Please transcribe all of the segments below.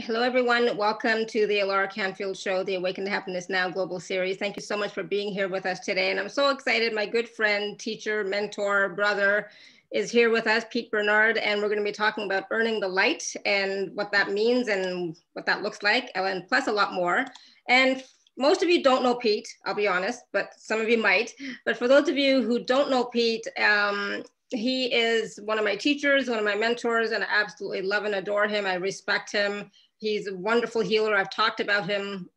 Hello, everyone. Welcome to the Alara Canfield Show, the Awaken to Happiness Now Global Series. Thank you so much for being here with us today. And I'm so excited. My good friend, teacher, mentor, brother is here with us, Pete Bernard, and we're going to be talking about earning the light and what that means and what that looks like, and plus a lot more. And most of you don't know Pete, I'll be honest, but some of you might. But for those of you who don't know Pete, um, he is one of my teachers, one of my mentors, and I absolutely love and adore him. I respect him. He's a wonderful healer. I've talked about him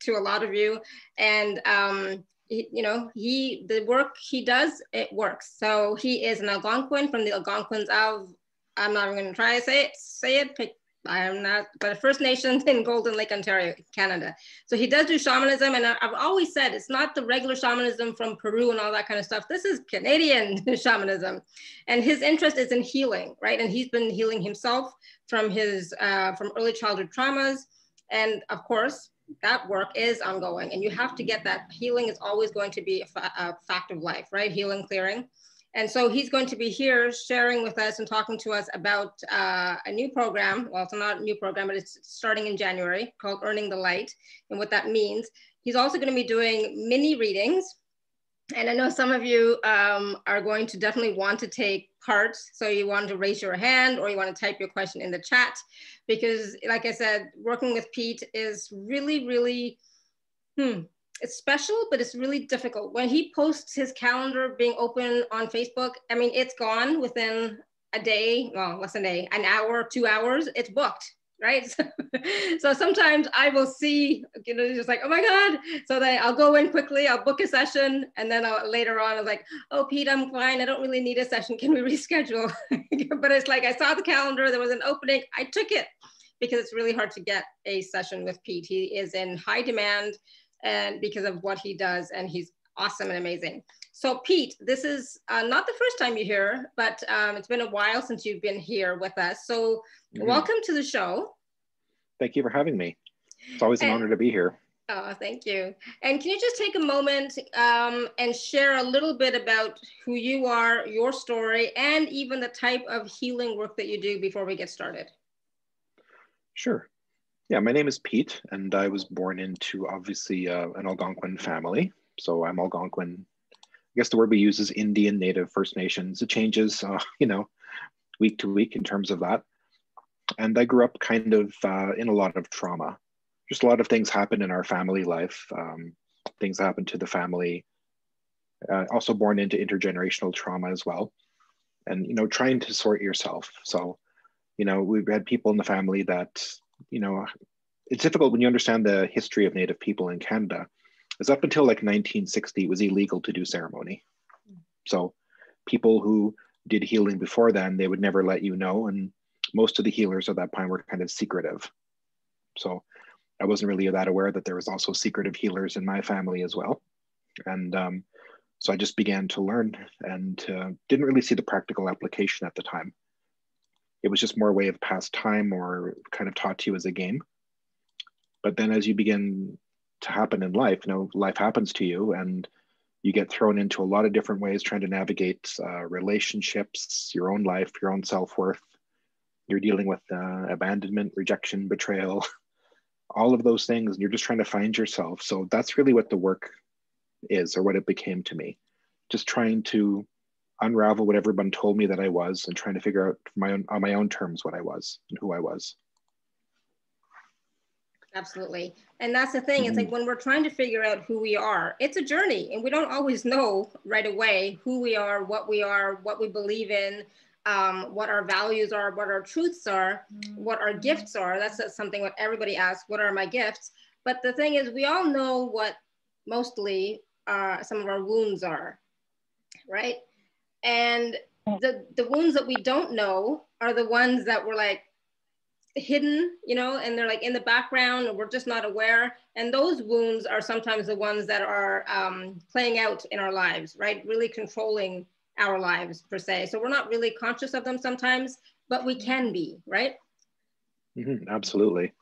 to a lot of you. And, um, he, you know, he, the work he does, it works. So he is an Algonquin from the Algonquins of, I'm not even gonna try to say it, say it, I am not, but First Nations in Golden Lake, Ontario, Canada. So he does do shamanism, and I've always said it's not the regular shamanism from Peru and all that kind of stuff. This is Canadian shamanism, and his interest is in healing, right? And he's been healing himself from his uh, from early childhood traumas, and of course that work is ongoing. And you have to get that healing is always going to be a, fa a fact of life, right? Healing, clearing. And so he's going to be here sharing with us and talking to us about uh, a new program. Well, it's not a new program, but it's starting in January called Earning the Light and what that means. He's also going to be doing mini readings. And I know some of you um, are going to definitely want to take part. So you want to raise your hand or you want to type your question in the chat because like I said, working with Pete is really, really, hmm, it's special, but it's really difficult. When he posts his calendar being open on Facebook, I mean, it's gone within a day, well, less than a day, an hour, two hours, it's booked, right? so sometimes I will see, you know, just like, oh my God. So then I'll go in quickly, I'll book a session. And then I'll, later on, I'm like, oh, Pete, I'm fine. I don't really need a session. Can we reschedule? but it's like, I saw the calendar, there was an opening, I took it because it's really hard to get a session with Pete. He is in high demand and because of what he does and he's awesome and amazing. So Pete, this is uh, not the first time you're here, but um, it's been a while since you've been here with us. So mm-hmm. welcome to the show. Thank you for having me. It's always an and, honor to be here. Oh, thank you. And can you just take a moment um, and share a little bit about who you are, your story, and even the type of healing work that you do before we get started? Sure. Yeah, my name is Pete, and I was born into obviously uh, an Algonquin family. So I'm Algonquin. I guess the word we use is Indian, Native, First Nations. It changes, uh, you know, week to week in terms of that. And I grew up kind of uh, in a lot of trauma. Just a lot of things happened in our family life. Um, things happened to the family. Uh, also born into intergenerational trauma as well. And, you know, trying to sort yourself. So, you know, we've had people in the family that you know, it's difficult when you understand the history of Native people in Canada. Is up until like 1960, it was illegal to do ceremony. So people who did healing before then, they would never let you know. And most of the healers at that point were kind of secretive. So I wasn't really that aware that there was also secretive healers in my family as well. And um, so I just began to learn and uh, didn't really see the practical application at the time it was just more a way of pastime or kind of taught to you as a game. But then as you begin to happen in life, you know, life happens to you and you get thrown into a lot of different ways trying to navigate uh, relationships, your own life, your own self-worth. You're dealing with uh, abandonment, rejection, betrayal, all of those things. And you're just trying to find yourself. So that's really what the work is or what it became to me. Just trying to unravel what everyone told me that I was and trying to figure out my own on my own terms what I was and who I was. Absolutely. And that's the thing. Mm-hmm. It's like when we're trying to figure out who we are, it's a journey and we don't always know right away who we are, what we are, what we believe in, um, what our values are, what our truths are, what our gifts are. That's something what everybody asks, what are my gifts? But the thing is, we all know what mostly uh, some of our wounds are, right? And the, the wounds that we don't know are the ones that were like hidden, you know, and they're like in the background and we're just not aware. And those wounds are sometimes the ones that are um, playing out in our lives, right? Really controlling our lives per se. So we're not really conscious of them sometimes, but we can be, right? Mm-hmm, absolutely.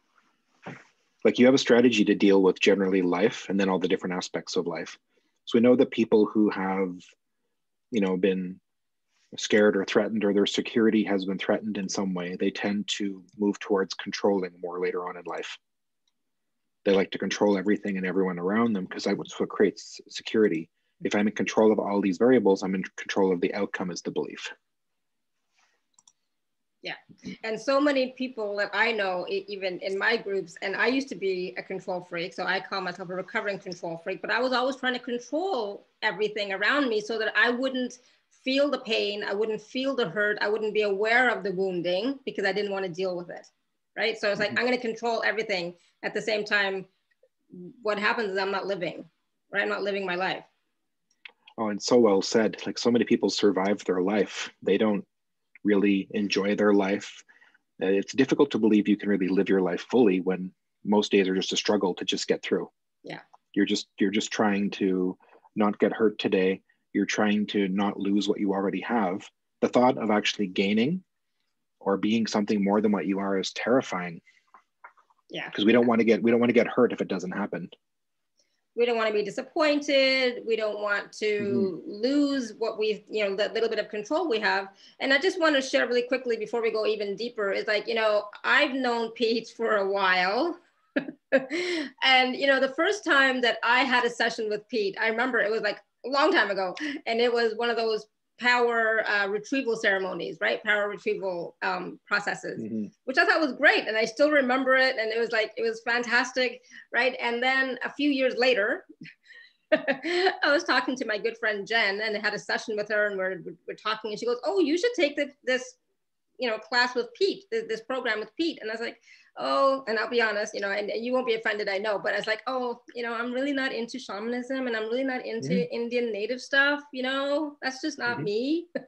Like you have a strategy to deal with generally life and then all the different aspects of life. So we know that people who have you know been scared or threatened or their security has been threatened in some way, they tend to move towards controlling more later on in life. They like to control everything and everyone around them because that's what creates security. If I'm in control of all these variables, I'm in control of the outcome, is the belief. Yeah. And so many people that I know, even in my groups, and I used to be a control freak. So I call myself a recovering control freak, but I was always trying to control everything around me so that I wouldn't feel the pain, I wouldn't feel the hurt, I wouldn't be aware of the wounding because I didn't want to deal with it. Right. So it's like, mm-hmm. I'm going to control everything. At the same time, what happens is I'm not living, right? I'm not living my life. Oh, and so well said. Like so many people survive their life. They don't really enjoy their life. Uh, it's difficult to believe you can really live your life fully when most days are just a struggle to just get through. Yeah. You're just you're just trying to not get hurt today. You're trying to not lose what you already have. The thought of actually gaining or being something more than what you are is terrifying. Yeah. Because we don't want to get we don't want to get hurt if it doesn't happen we don't want to be disappointed. We don't want to mm-hmm. lose what we've you know that little bit of control we have. And i just want to share really quickly before we go even deeper is like you know i've known pete for a while. And you know the first time that i had a session with pete i remember it was like a long time ago. And it was one of those power uh, retrieval ceremonies, right? Power retrieval um, processes, mm-hmm. which I thought was great. And I still remember it. And it was like, it was fantastic, right? And then a few years later, I was talking to my good friend Jen and I had a session with her and we're, we're talking and she goes, oh, you should take the, this, you know, class with Pete, this, this program with Pete. And I was like, oh, and I'll be honest, you know, and, and, you won't be offended, I know, but I was like, oh, you know, I'm really not into shamanism and I'm really not into mm-hmm. Indian native stuff, you know, that's just not mm-hmm. me.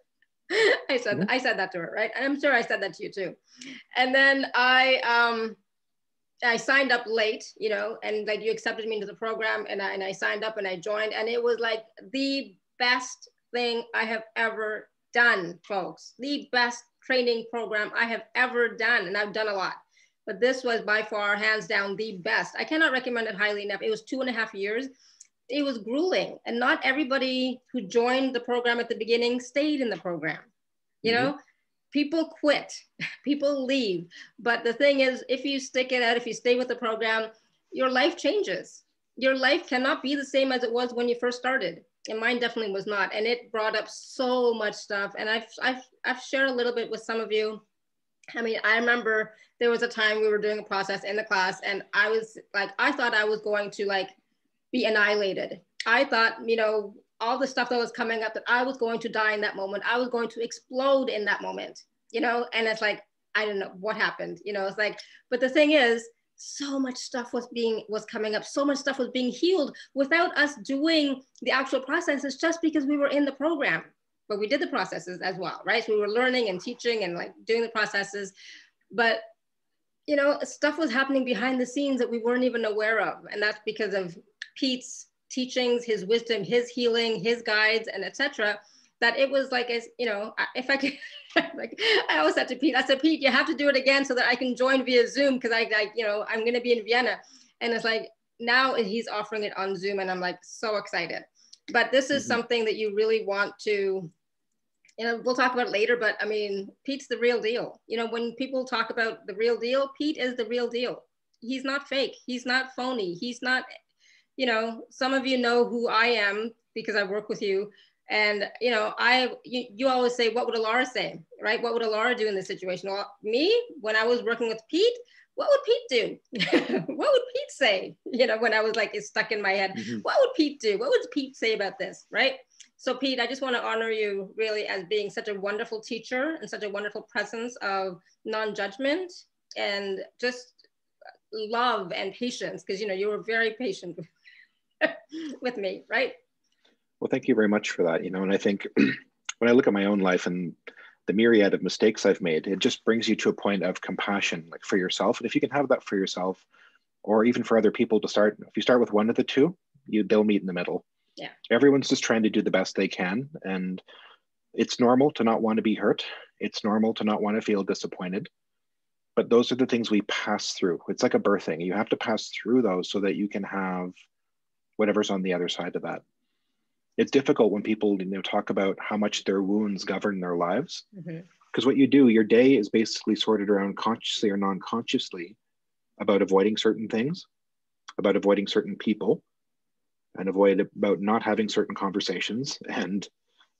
I said, mm-hmm. I said that to her, right? And I'm sure I said that to you too. And then I, um, I signed up late, you know, and like you accepted me into the program and I, and I signed up and I joined and it was like the best thing I have ever done, folks. The best training program I have ever done. And I've done a lot but this was by far, hands down, the best. I cannot recommend it highly enough. It was two and a half years. It was grueling, and not everybody who joined the program at the beginning stayed in the program. You mm-hmm. know, people quit, people leave. But the thing is, if you stick it out, if you stay with the program, your life changes. Your life cannot be the same as it was when you first started and mine definitely was not and it brought up so much stuff and I've, I've i've shared a little bit with some of you i mean i remember there was a time we were doing a process in the class and I was like, I thought I was going to like be annihilated. I thought, you know, all the stuff that was coming up that I was going to die in that moment. I was going to explode in that moment, you know? And it's like, I don't know what happened, you know, it's like, but the thing is, so much stuff was being was coming up so much stuff was being healed without us doing the actual processes just because we were in the program but we did the processes as well right so we were learning and teaching and like doing the processes but you know, stuff was happening behind the scenes that we weren't even aware of. And that's because of Pete's teachings, his wisdom, his healing, his guides, and etc. That it was like, as you know, if I could, like, I always said to Pete, I said, Pete, you have to do it again so that I can join via Zoom because I, I, you know, I'm going to be in Vienna. And it's like, now he's offering it on Zoom, and I'm like so excited. But this is mm-hmm. something that you really want to you know, we'll talk about later, but I mean, Pete's the real deal. You know, when people talk about the real deal, Pete is the real deal. He's not fake. He's not phony. He's not, you know, some of you know who I am because I work with you. And, you know, I, you, you always say, what would Alara say, right? What would Alara do in this situation? Well, me, when I was working with Pete, what would Pete do? what would Pete say? You know, when I was like, it's stuck in my head. Mm-hmm. What would Pete do? What would Pete say about this? Right. So Pete, I just want to honor you really as being such a wonderful teacher and such a wonderful presence of non-judgment and just love and patience because you know you were very patient with me, right? Well, thank you very much for that. You know, and I think when I look at my own life and the myriad of mistakes I've made, it just brings you to a point of compassion, like for yourself. And if you can have that for yourself, or even for other people to start, if you start with one of the two, you they'll meet in the middle. Yeah. Everyone's just trying to do the best they can and it's normal to not want to be hurt. It's normal to not want to feel disappointed. But those are the things we pass through. It's like a birthing. You have to pass through those so that you can have whatever's on the other side of that it's difficult when people you know talk about how much their wounds govern their lives. Because mm-hmm. what you do your day is basically sorted around consciously or non-consciously about avoiding certain things about avoiding certain people and avoid about not having certain conversations and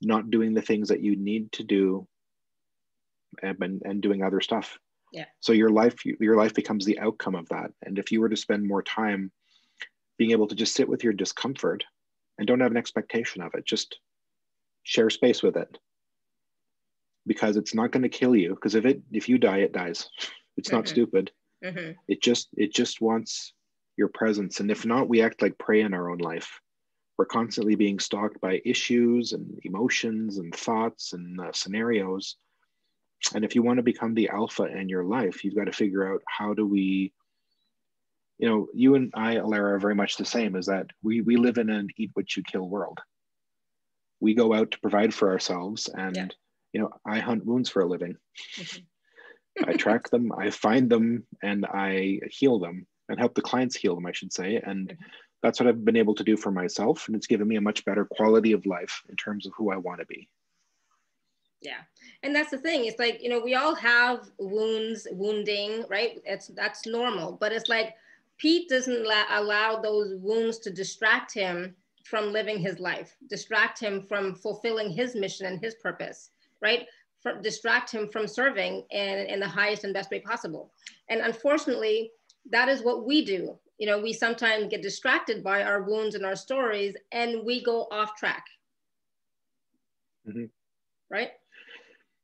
not doing the things that you need to do and, and doing other stuff. Yeah. So your life your life becomes the outcome of that. And if you were to spend more time being able to just sit with your discomfort and don't have an expectation of it. Just share space with it. Because it's not going to kill you because if it if you die it dies. It's mm-hmm. not stupid. Mm-hmm. it just it just wants your presence. And if not we act like prey in our own life. We're constantly being stalked by issues and emotions and thoughts and uh, scenarios. And if you want to become the alpha in your life you've got to figure out how do we you know you and i alara are very much the same is that we we live in an eat what you kill world we go out to provide for ourselves and Yeah. you know i hunt wounds for a living Mhm. i track them i find them and i heal them and help the clients heal them i should say and Mhm. that's what i've been able to do for myself and it's given me a much better quality of life in terms of who i want to be Yeah. And that's the thing. It's like, you know, we all have wounds, wounding, right? It's that's normal. But it's like Pete doesn't la- allow those wounds to distract him from living his life, distract him from fulfilling his mission and his purpose, right? For, distract him from serving in, in the highest and best way possible. And unfortunately, that is what we do. You know, we sometimes get distracted by our wounds and our stories and we go off track. Mhm. Right?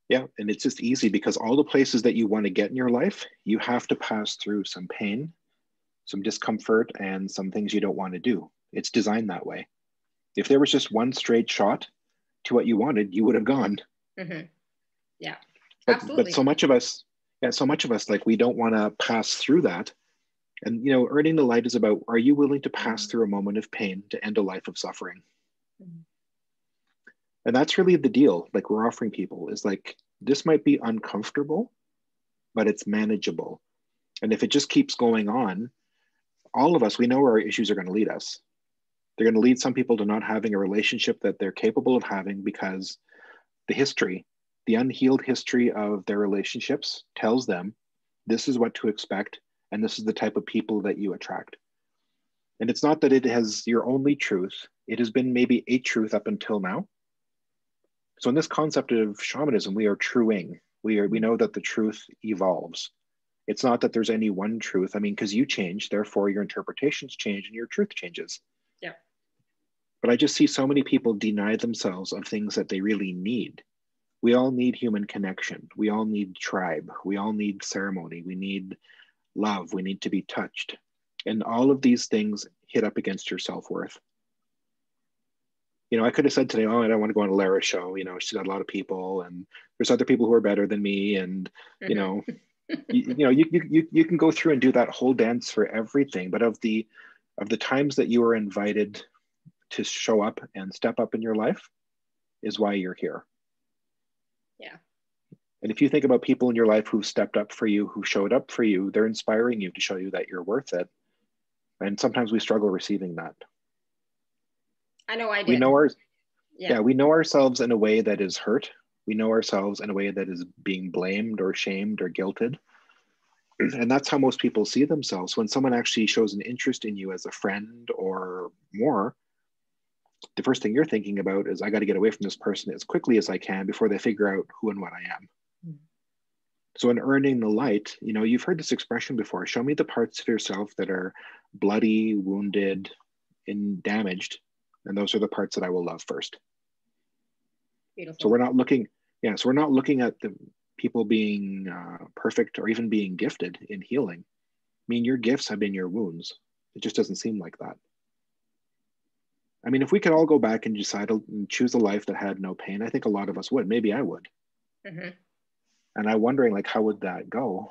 Yeah, and it's just easy because all the places that you want to get in your life, you have to pass through some pain, some discomfort, and some things you don't want to do. It's designed that way. If there was just one straight shot to what you wanted, you would have gone. Mhm. Yeah, But, absolutely. but so much of us, yeah, so much of us, like we don't want to pass through that. And you know, earning the light is about: Are you willing to pass Mhm. through a moment of pain to end a life of suffering? Mhm. and that's really the deal like we're offering people is like this might be uncomfortable but it's manageable and if it just keeps going on all of us we know where our issues are going to lead us they're going to lead some people to not having a relationship that they're capable of having because the history the unhealed history of their relationships tells them this is what to expect and this is the type of people that you attract and it's not that it has your only truth it has been maybe a truth up until now so in this concept of shamanism, we are truing. We are we know that the truth evolves. It's not that there's any one truth. I mean, because you change, therefore your interpretations change and your truth changes. Yeah. But I just see so many people deny themselves of things that they really need. We all need human connection. We all need tribe. We all need ceremony. We need love. We need to be touched. And all of these things hit up against your self-worth you know, I could have said today, oh, I don't want to go on Alara show. You know, she's got a lot of people, and there's other people who are better than me, and you mm-hmm. know, you, you know, you, you you can go through and do that whole dance for everything. But of the of the times that you are invited to show up and step up in your life, is why you're here. Yeah. And if you think about people in your life who stepped up for you, who showed up for you, they're inspiring you to show you that you're worth it. And sometimes we struggle receiving that. I know I did. We know our yeah. yeah. we know ourselves in a way that is hurt we know ourselves in a way that is being blamed or shamed or guilted. And that's how most people see themselves. When someone actually shows an interest in you as a friend or more the first thing you're thinking about is i got to get away from this person as quickly as i can before they figure out who and what i am. Mhm. so in earning the light you know you've heard this expression before show me the parts of yourself that are bloody wounded and damaged and those are the parts that i will love first Beautiful. so we're not looking yeah so we're not looking at the people being uh, perfect or even being gifted in healing. I mean your gifts have been your wounds. It just doesn't seem like that. I mean if we could all go back and decide and choose a life that had no pain i think a lot of us would. Maybe i would. Mhm. and i'm wondering like how would that go?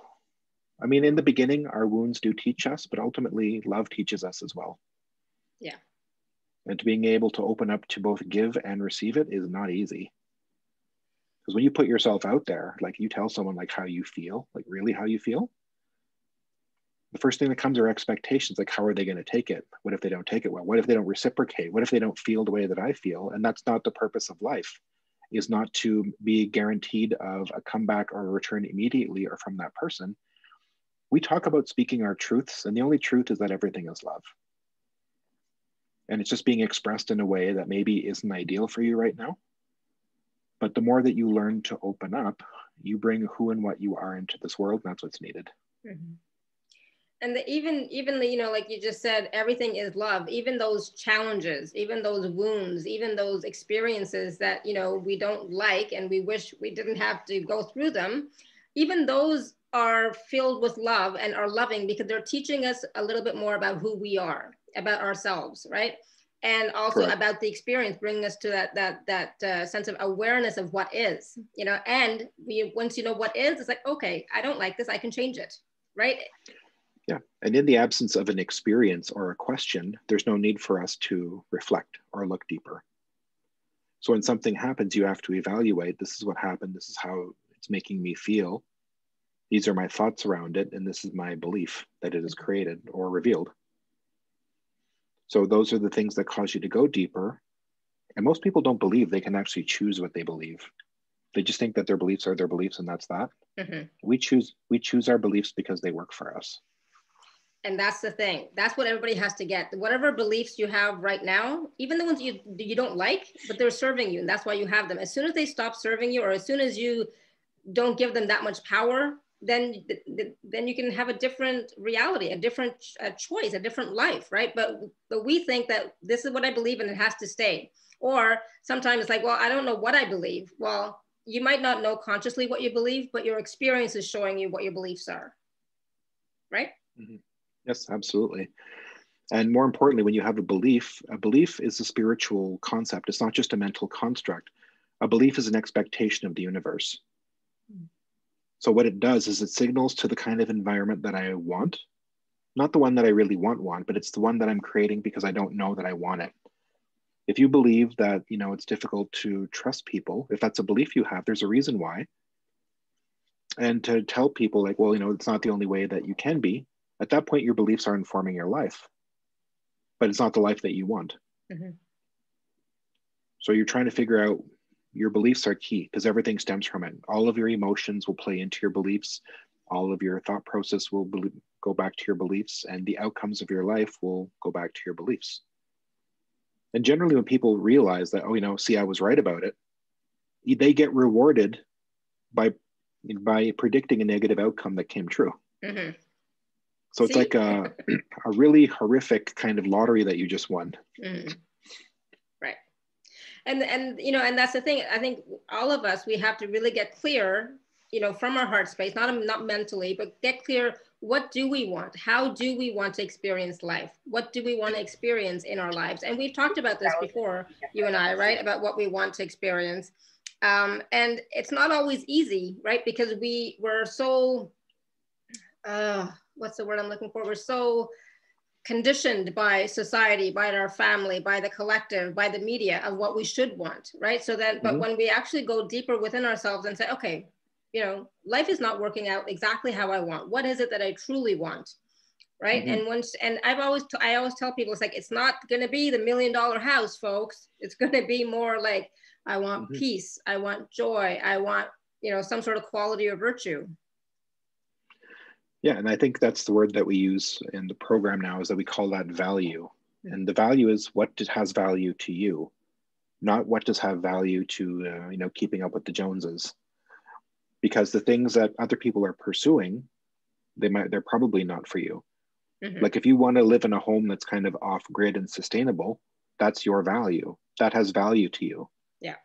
I mean in the beginning our wounds do teach us but ultimately love teaches us as well. Yeah. And being able to open up to both give and receive it is not easy. Because when you put yourself out there like you tell someone like how you feel like really how you feel the first thing that comes are expectations like how are they going to take it? What if they don't take it well? What if they don't reciprocate? What if they don't feel the way that i feel? And that's not the purpose of life. Is not to be guaranteed of a comeback or a return immediately or from that person. We talk about speaking our truths and the only truth is that everything is love and it's just being expressed in a way that maybe isn't ideal for you right now. But the more that you learn to open up you bring who and what you are into this world and that's what's needed. Mm-hmm. And the, even even the, you know like you just said everything is love. Even those challenges even those wounds even those experiences that you know we don't like and we wish we didn't have to go through them even those are filled with love and are loving because they're teaching us a little bit more about who we are about ourselves right and also Correct. about the experience bringing us to that that that uh, sense of awareness of what is you know and we once you know what is it's like okay i don't like this i can change it right yeah. And in the absence of an experience or a question, there's no need for us to reflect or look deeper. So when something happens, you have to evaluate this is what happened, this is how it's making me feel. These are my thoughts around it, and this is my belief that it is created or revealed. So those are the things that cause you to go deeper. And most people don't believe they can actually choose what they believe. They just think that their beliefs are their beliefs and that's that. Mm-hmm. We choose we choose our beliefs because they work for us and that's the thing that's what everybody has to get whatever beliefs you have right now even the ones you you don't like but they're serving you and that's why you have them as soon as they stop serving you or as soon as you don't give them that much power then then you can have a different reality a different uh, choice a different life right but but we think that this is what i believe and it has to stay or sometimes it's like well i don't know what i believe well you might not know consciously what you believe but your experience is showing you what your beliefs are right mm-hmm. Yes, absolutely. And more importantly, when you have a belief, a belief is a spiritual concept. It's not just a mental construct. A belief is an expectation of the universe. So what it does is it signals to the kind of environment that I want, not the one that I really want want, but it's the one that I'm creating because I don't know that I want it. If you believe that, you know, it's difficult to trust people, if that's a belief you have, there's a reason why. And to tell people like, well, you know, it's not the only way that you can be at that point your beliefs are informing your life but it's not the life that you want mm-hmm. so you're trying to figure out your beliefs are key because everything stems from it all of your emotions will play into your beliefs all of your thought process will be- go back to your beliefs and the outcomes of your life will go back to your beliefs and generally when people realize that oh you know see i was right about it they get rewarded by by predicting a negative outcome that came true mm-hmm. So it's like a, a really horrific kind of lottery that you just won. Mm. And, and, you know, and that's the thing, I think all of us, we have to really get clear, you know, from our heart space, not, not mentally, but get clear, what do we want? How do we want to experience life? What do we want to experience in our lives? And we've talked about this before, you and I, right? About what we want to experience. Um, and it's not always easy, right? Because we were so, uh, what's the word I'm looking for? We're so conditioned by society, by our family, by the collective, by the media of what we should want, right? So that, but mm-hmm. when we actually go deeper within ourselves and say, okay, you know, life is not working out exactly how I want. What is it that I truly want? Right. Mm-hmm. And once, and I've always, t- I always tell people, it's like, it's not going to be the million dollar house, folks. It's going to be more like, I want mm-hmm. peace. I want joy. I want, you know, some sort of quality or virtue. Yeah, and I think that's the word that we use in the program now is that we call that value. And the value is what has value to you, not what does have value to uh, you know keeping up with the Joneses. Because the things that other people are pursuing, they might they're probably not for you. Mm-hmm. Like if you want to live in a home that's kind of off grid and sustainable, that's your value. That has value to you. Yeah.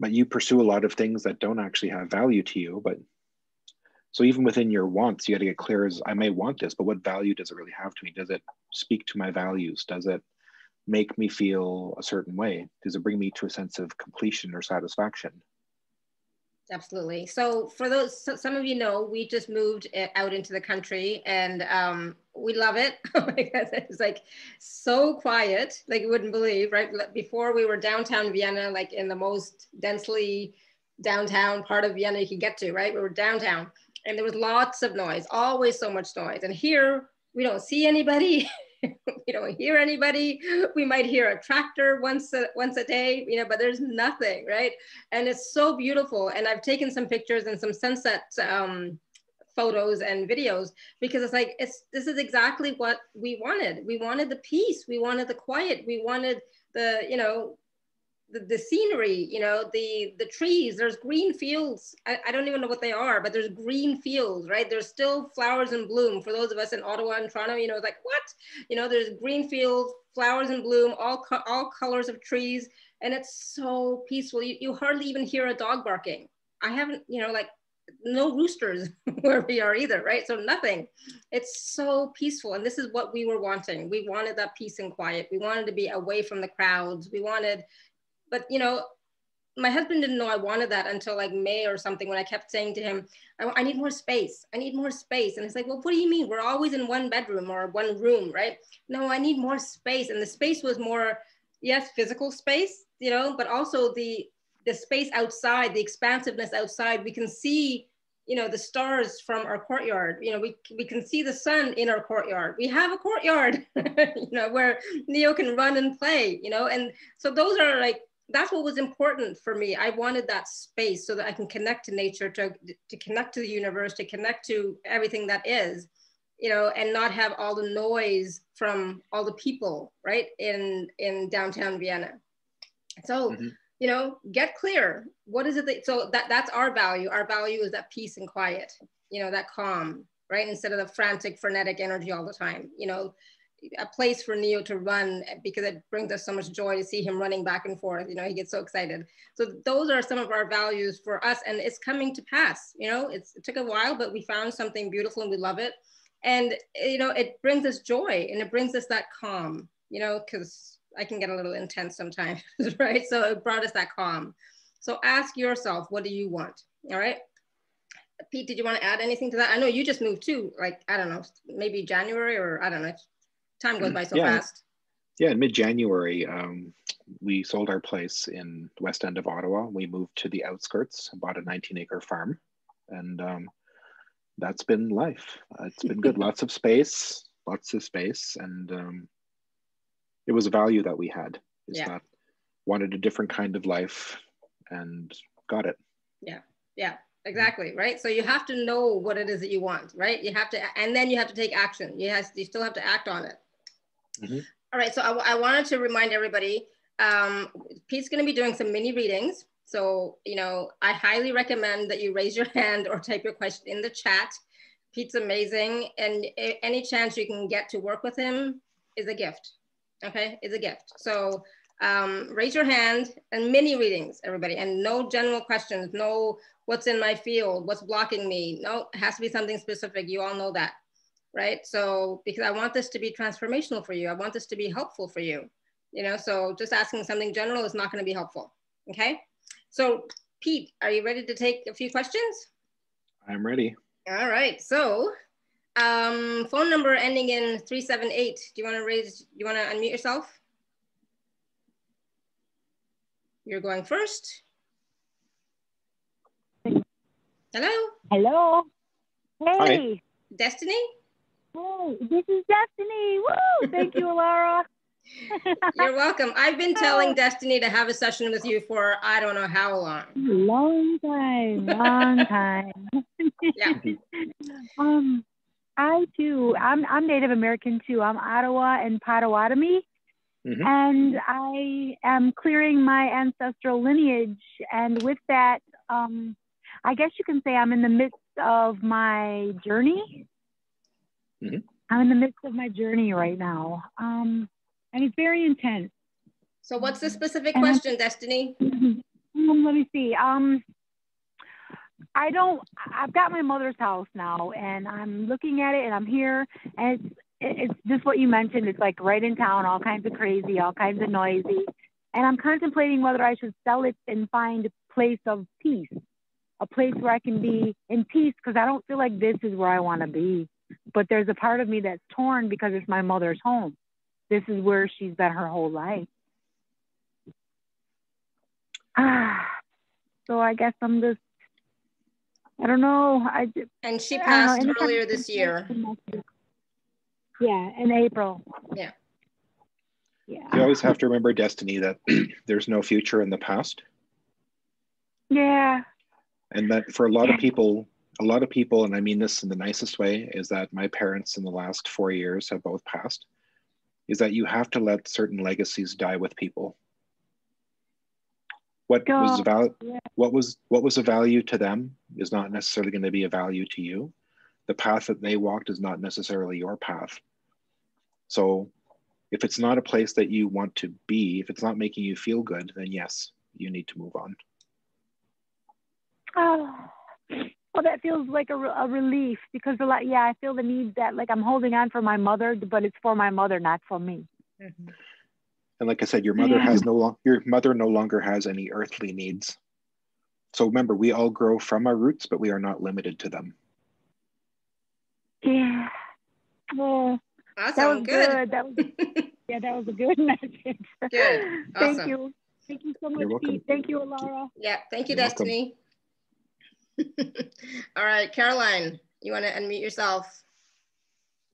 But you pursue a lot of things that don't actually have value to you, but so even within your wants, you got to get clear as I may want this, but what value does it really have to me? Does it speak to my values? Does it make me feel a certain way? Does it bring me to a sense of completion or satisfaction? Absolutely. So for those, so some of you know, we just moved out into the country and um, we love it. Oh it's like so quiet, like you wouldn't believe, right? Before we were downtown Vienna, like in the most densely downtown part of Vienna you could get to, right? We were downtown and there was lots of noise, always so much noise. And here we don't see anybody. we don't hear anybody. We might hear a tractor once a, once a day, you know, but there's nothing, right? And it's so beautiful. And I've taken some pictures and some sunset um, photos and videos because it's like it's this is exactly what we wanted. We wanted the peace. We wanted the quiet. We wanted the you know the, the scenery, you know, the the trees, there's green fields. I, I don't even know what they are, but there's green fields, right? There's still flowers in bloom. For those of us in Ottawa and Toronto, you know, like, what? You know, there's green fields, flowers in bloom, all, co all colors of trees. And it's so peaceful. You, you hardly even hear a dog barking. I haven't, you know, like no roosters where we are either, right? So nothing. It's so peaceful. And this is what we were wanting. We wanted that peace and quiet. We wanted to be away from the crowds. We wanted, but you know, my husband didn't know I wanted that until like May or something when I kept saying to him, I, I, need more space. I need more space. And he's like, well, what do you mean? We're always in one bedroom or one room, right? No, I need more space. And the space was more, yes, physical space, you know, but also the the space outside, the expansiveness outside. We can see, you know, the stars from our courtyard. You know, we, we can see the sun in our courtyard. We have a courtyard, you know, where Neo can run and play, you know, and so those are like that's what was important for me. I wanted that space so that I can connect to nature, to, to connect to the universe, to connect to everything that is, you know, and not have all the noise from all the people, right, in, in downtown Vienna. So, mm-hmm. you know, get clear. What is it that, so that, that's our value. Our value is that peace and quiet, you know, that calm, right? Instead of the frantic, frenetic energy all the time, you know, a place for Neo to run because it brings us so much joy to see him running back and forth. You know, he gets so excited. So those are some of our values for us, and it's coming to pass. You know, it took a while, but we found something beautiful and we love it. And you know, it brings us joy and it brings us that calm. You know, because I can get a little intense sometimes, right? So it brought us that calm. So ask yourself, what do you want? All right. Pete, did you want to add anything to that? I know you just moved too, like, I don't know, maybe January or I don't know, time goes by so yeah. fast. Yeah, in mid-January, um, we sold our place in the west end of Ottawa. We moved to the outskirts, bought a 19-acre farm, and um, that's been life. It's been good. lots of space, lots of space, and um, it was a value that we had. Is yeah. that wanted a different kind of life, and got it. Yeah, yeah exactly right so you have to know what it is that you want right you have to and then you have to take action you have you still have to act on it Mm-hmm. All right, so I, I, wanted to remind everybody, um, Pete's gonna be doing some mini readings. So, you know, I highly recommend that you raise your hand or type your question in the chat. Pete's amazing. And any chance you can get to work with him is a gift, okay? Is a gift. So um, raise your hand and mini readings, everybody, and no general questions, no what's in my field, what's blocking me. No, it has to be something specific. You all know that right? So because I want this to be transformational for you, I want this to be helpful for you, you know. So just asking something general is not going to be helpful. Okay. So Pete, are you ready to take a few questions? I'm ready. All right. So um, phone number ending in 378. Do you want to raise, you want to unmute yourself? You're going first. Hello. Hello. Hey. Hi. Destiny? Hey, this is Destiny. Woo! Thank you, Alara. You're welcome. I've been telling Destiny to have a session with you for I don't know how long. Long time, long time. yeah. Um, I too. I'm I'm Native American too. I'm Ottawa and Potawatomi, mm-hmm. and I am clearing my ancestral lineage. And with that, um, I guess you can say I'm in the midst of my journey Mm-hmm. I'm in the midst of my journey right now, um, and it's very intense. So, what's the specific and question, Destiny? Um, let me see. Um, I don't. I've got my mother's house now, and I'm looking at it, and I'm here, and it's it's just what you mentioned. It's like right in town, all kinds of crazy, all kinds of noisy, and I'm contemplating whether I should sell it and find a place of peace, a place where I can be in peace, because I don't feel like this is where I want to be. But there's a part of me that's torn because it's my mother's home. This is where she's been her whole life. Ah, so I guess I'm just I don't know. I and she passed know, anytime earlier this year. Yeah, in April. Yeah. Yeah. You always have to remember, Destiny, that there's no future in the past. Yeah. And that for a lot of people, a lot of people, and I mean this in the nicest way, is that my parents in the last four years have both passed, is that you have to let certain legacies die with people. What was God, about yeah. what was what was a value to them is not necessarily going to be a value to you. The path that they walked is not necessarily your path. So if it's not a place that you want to be, if it's not making you feel good, then yes, you need to move on. Oh, well, that feels like a, re- a relief because a lot, yeah, I feel the need that like I'm holding on for my mother, but it's for my mother, not for me. Mhm. And like I said, your mother Yeah. has no long, your mother no longer has any earthly needs. So remember, we all grow from our roots, but we are not limited to them. Yeah. That Awesome. was Good. good. That was yeah, that was a good message. Good. Thank you. Thank you so much, You're welcome. Pete. Thank you, Laura. yeah. Thank you, You're welcome. Destiny. All right, Caroline, you want to unmute yourself?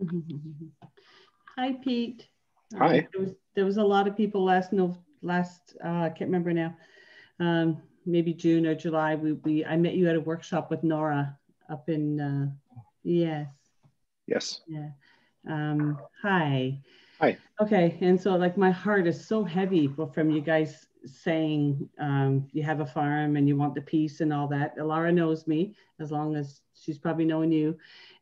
Hi, Pete. Hi. Uh, There was, there was a lot of people last no last uh, I can't remember now. Um, maybe June or July. We, we I met you at a workshop with Nora up in uh, yes Yes. yeah. Um, hi. Hi. Okay, and so like my heart is so heavy for- from you guys saying um, you have a farm and you want the peace and all that. Lara knows me as long as she's probably known you,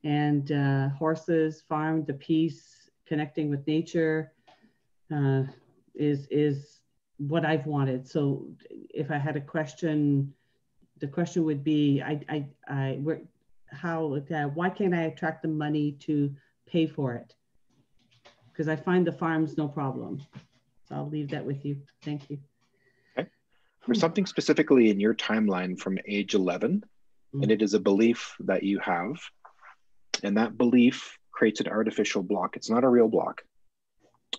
and uh, horses, farm, the peace, connecting with nature uh, is is what I've wanted. So if I had a question, the question would be, I I I where how uh, why can't I attract the money to pay for it? Because I find the farms no problem. So I'll leave that with you. Thank you. For something specifically in your timeline from age 11, and it is a belief that you have, and that belief creates an artificial block. It's not a real block.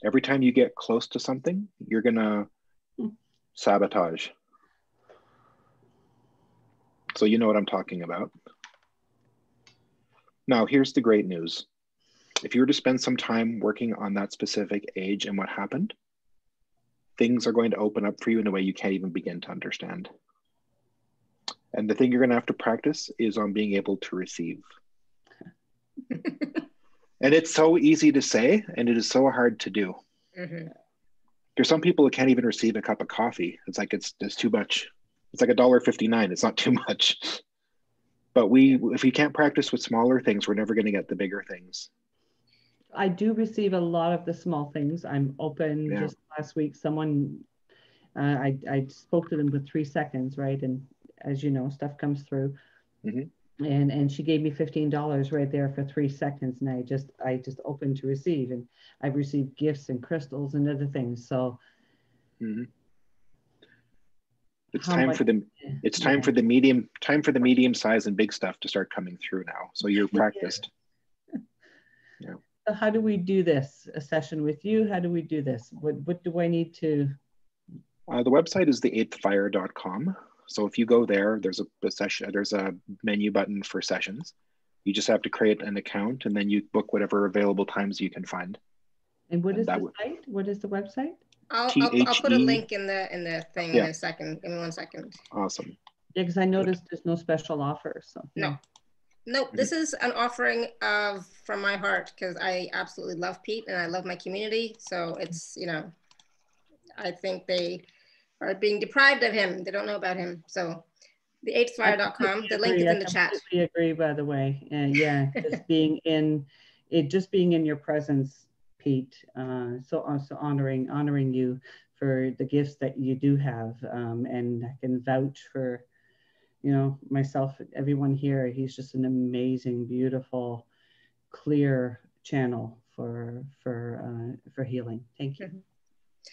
Every time you get close to something, you're gonna Hmm. sabotage. So you know what I'm talking about. Now, here's the great news. If you were to spend some time working on that specific age and what happened, things are going to open up for you in a way you can't even begin to understand. And the thing you're going to have to practice is on being able to receive. and it's so easy to say, and it is so hard to do. Mhm. There's some people that can't even receive a cup of coffee. It's like it's it's too much. It's like a dollar fifty nine. It's not too much. But we, if we can't practice with smaller things, we're never going to get the bigger things. I do receive a lot of the small things. I'm open. Yeah. Just last week, someone uh, I I spoke to them with three seconds, right? And as you know, stuff comes through. Mhm. And and she gave me fifteen dollars right there for three seconds, and I just I just opened to receive, and I've received gifts and crystals and other things. So Mhm. It's How time much- for the it's time yeah. for the medium time for the medium size and big stuff to start coming through now. So you're practiced. So how do we do this? A session with you? How do we do this? What what do I need to? Uh, the website is the8thfire.com. So if you go there, there's a, a session, there's a menu button for sessions. You just have to create an account and then you book whatever available times you can find. And what And is the would- site? What is the website? I'll, I'll, I'll put a link in the in the thing in a second. Give me one second. Awesome. Yeah, because I noticed there's no special offer. So No. Nope, this is an offering of from my heart because I absolutely love Pete and I love my community. So it's, you know, I think they are being deprived of him. They don't know about him. So the eighthfire.com, the link is in the I chat. completely agree, by the way. And yeah, just being in it, just being in your presence, Pete. Uh, so also honoring honoring you for the gifts that you do have, um, and I can vouch for, you know, myself, everyone here. He's just an amazing, beautiful, clear channel for for uh, for healing. Thank you. Mhm.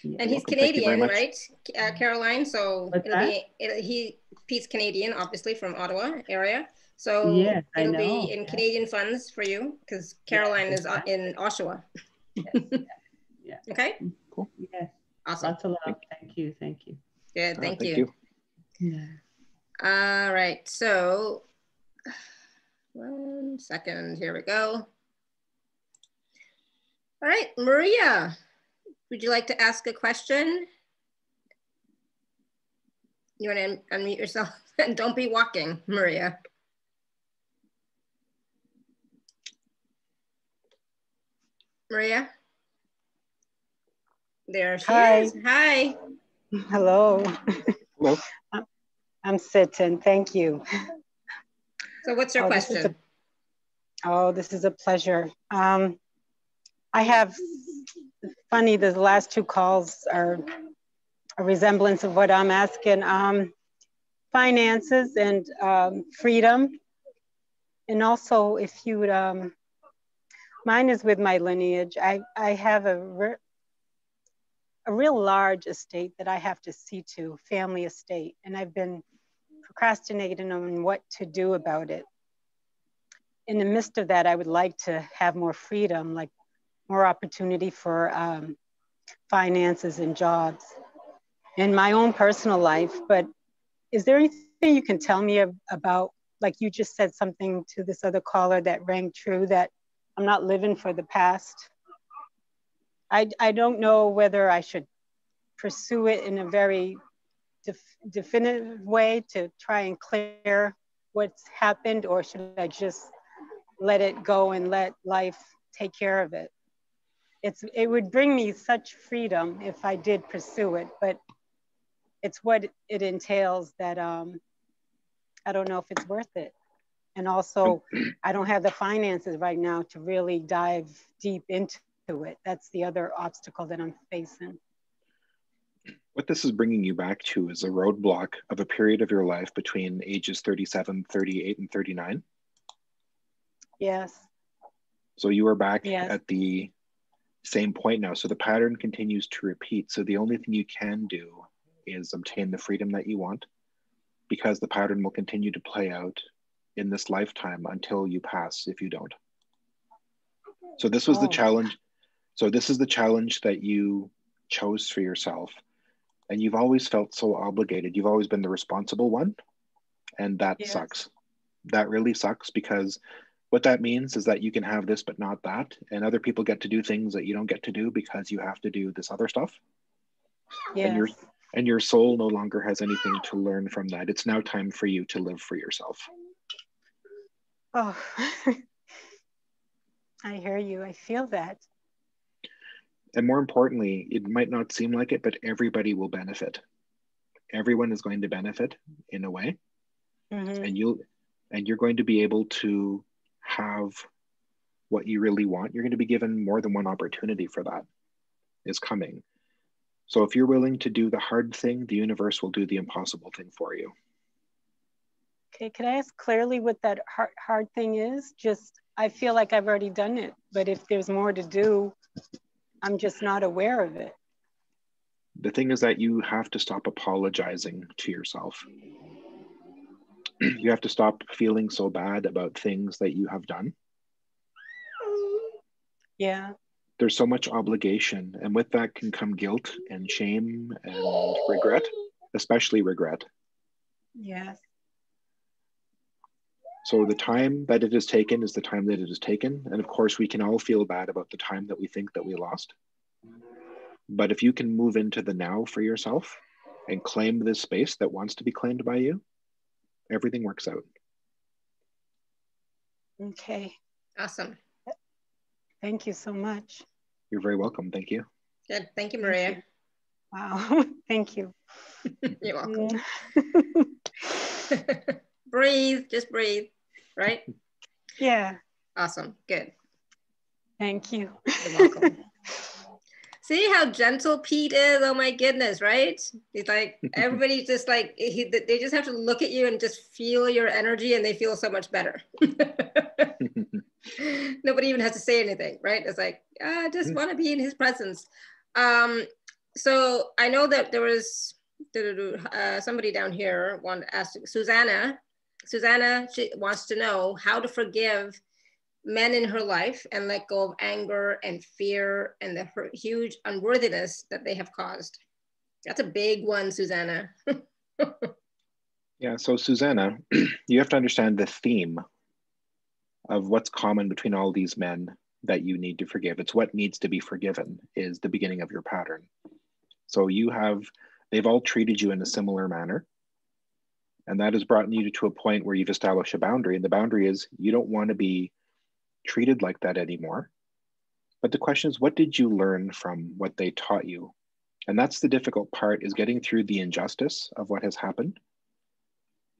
Yeah. And he's welcome. Thank you very Canadian, right, uh, Caroline? So it'll be, it, he, Pete's Canadian, obviously from Ottawa area. So Yes, it'll be in yeah. Canadian funds for you because Caroline is uh, in Oshawa. yeah. Okay, Cool. Yes, awesome. lots of love. Thank you. Thank you. Good, Uh, thank you. Yeah. All right, so One second, here we go. All right, Maria, would you like to ask a question? You want to unmute yourself and don't be walking, Maria. Maria? There she Hi. is. Hi. Hello. Hello. Uh, I'm sitting. Thank you. So what's your oh, question? This a, oh, this is a pleasure. Um, I have, funny, the last two calls are a resemblance of what I'm asking. Um, finances and um, freedom. And also if you would, um, mine is with my lineage. I, I have a, re a real large estate that I have to see to, family estate. And I've been procrastinating on what to do about it. In the midst of that, I would like to have more freedom, like more opportunity for um, finances and jobs in my own personal life. But is there anything you can tell me about, like you just said something to this other caller that rang true that I'm not living for the past? I, I don't know whether I should pursue it in a very def, definitive way to try and clear what's happened, or should I just let it go and let life take care of it? It's, it would bring me such freedom if I did pursue it, but it's what it entails that um, I don't know if it's worth it. And also, I don't have the finances right now to really dive deep into it. That's the other obstacle that I'm facing. What this is bringing you back to is a roadblock of a period of your life between ages 37, 38, and 39. Yes. So you are back yes. at the same point now. So the pattern continues to repeat. So the only thing you can do is obtain the freedom that you want because the pattern will continue to play out in this lifetime until you pass if you don't. So this was oh. the challenge. So this is the challenge that you chose for yourself. And you've always felt so obligated. You've always been the responsible one. And that yes. sucks. That really sucks because what that means is that you can have this but not that. And other people get to do things that you don't get to do because you have to do this other stuff. Yes. And you're and your soul no longer has anything to learn from that. It's now time for you to live for yourself. Oh, I hear you. I feel that. And more importantly, it might not seem like it, but everybody will benefit. Everyone is going to benefit in a way. Mm-hmm. And you'll and you're going to be able to have what you really want. You're going to be given more than one opportunity for that is coming. So if you're willing to do the hard thing, the universe will do the impossible thing for you. Okay, can I ask clearly what that hard, hard thing is? Just, I feel like I've already done it, but if there's more to do, I'm just not aware of it. The thing is that you have to stop apologizing to yourself. you have to stop feeling so bad about things that you have done. Yeah there's so much obligation and with that can come guilt and shame and regret especially regret yes so the time that it has taken is the time that it has taken and of course we can all feel bad about the time that we think that we lost but if you can move into the now for yourself and claim this space that wants to be claimed by you everything works out okay awesome Thank you so much. You're very welcome. Thank you. Good. Thank you, Maria. Thank you. Wow. Thank you. You're welcome. Mm. breathe, just breathe, right? Yeah. Awesome. Good. Thank you. You're welcome. See how gentle Pete is? Oh my goodness, right? He's like, everybody just like, he, they just have to look at you and just feel your energy and they feel so much better. Nobody even has to say anything, right? It's like, I just want to be in his presence. Um, so I know that there was uh, somebody down here wanted to ask Susanna. Susanna she wants to know how to forgive men in her life and let go of anger and fear and the huge unworthiness that they have caused. That's a big one, Susanna. Yeah, so Susanna, you have to understand the theme of what's common between all these men that you need to forgive. It's what needs to be forgiven is the beginning of your pattern. So you have, they've all treated you in a similar manner. And that has brought you to a point where you've established a boundary. And the boundary is you don't want to be treated like that anymore. But the question is, what did you learn from what they taught you? And that's the difficult part is getting through the injustice of what has happened.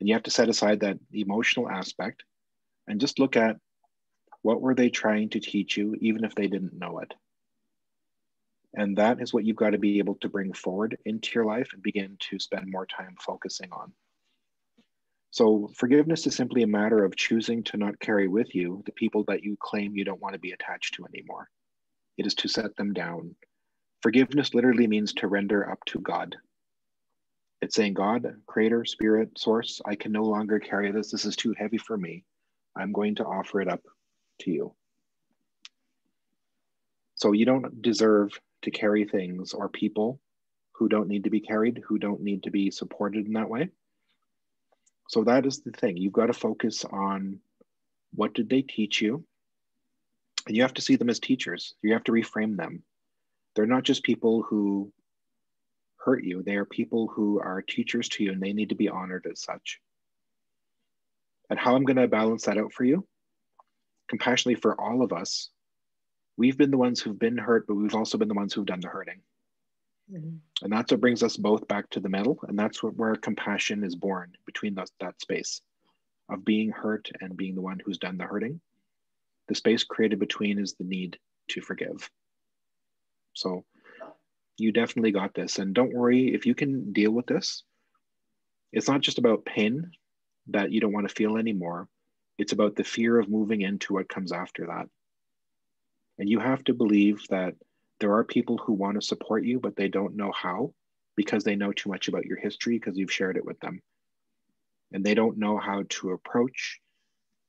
And you have to set aside that emotional aspect and just look at what were they trying to teach you, even if they didn't know it. And that is what you've got to be able to bring forward into your life and begin to spend more time focusing on. So, forgiveness is simply a matter of choosing to not carry with you the people that you claim you don't want to be attached to anymore. It is to set them down. Forgiveness literally means to render up to God. It's saying, God, creator, spirit, source, I can no longer carry this. This is too heavy for me. I'm going to offer it up to you. So you don't deserve to carry things or people who don't need to be carried, who don't need to be supported in that way. So that is the thing. You've got to focus on what did they teach you? And you have to see them as teachers. You have to reframe them. They're not just people who hurt you, they are people who are teachers to you and they need to be honored as such. And how I'm going to balance that out for you compassionately for all of us, we've been the ones who've been hurt, but we've also been the ones who've done the hurting. Mm-hmm. And that's what brings us both back to the middle. And that's what, where compassion is born between that space of being hurt and being the one who's done the hurting. The space created between is the need to forgive. So you definitely got this. And don't worry if you can deal with this. It's not just about pain that you don't want to feel anymore. It's about the fear of moving into what comes after that. And you have to believe that there are people who want to support you, but they don't know how because they know too much about your history because you've shared it with them. And they don't know how to approach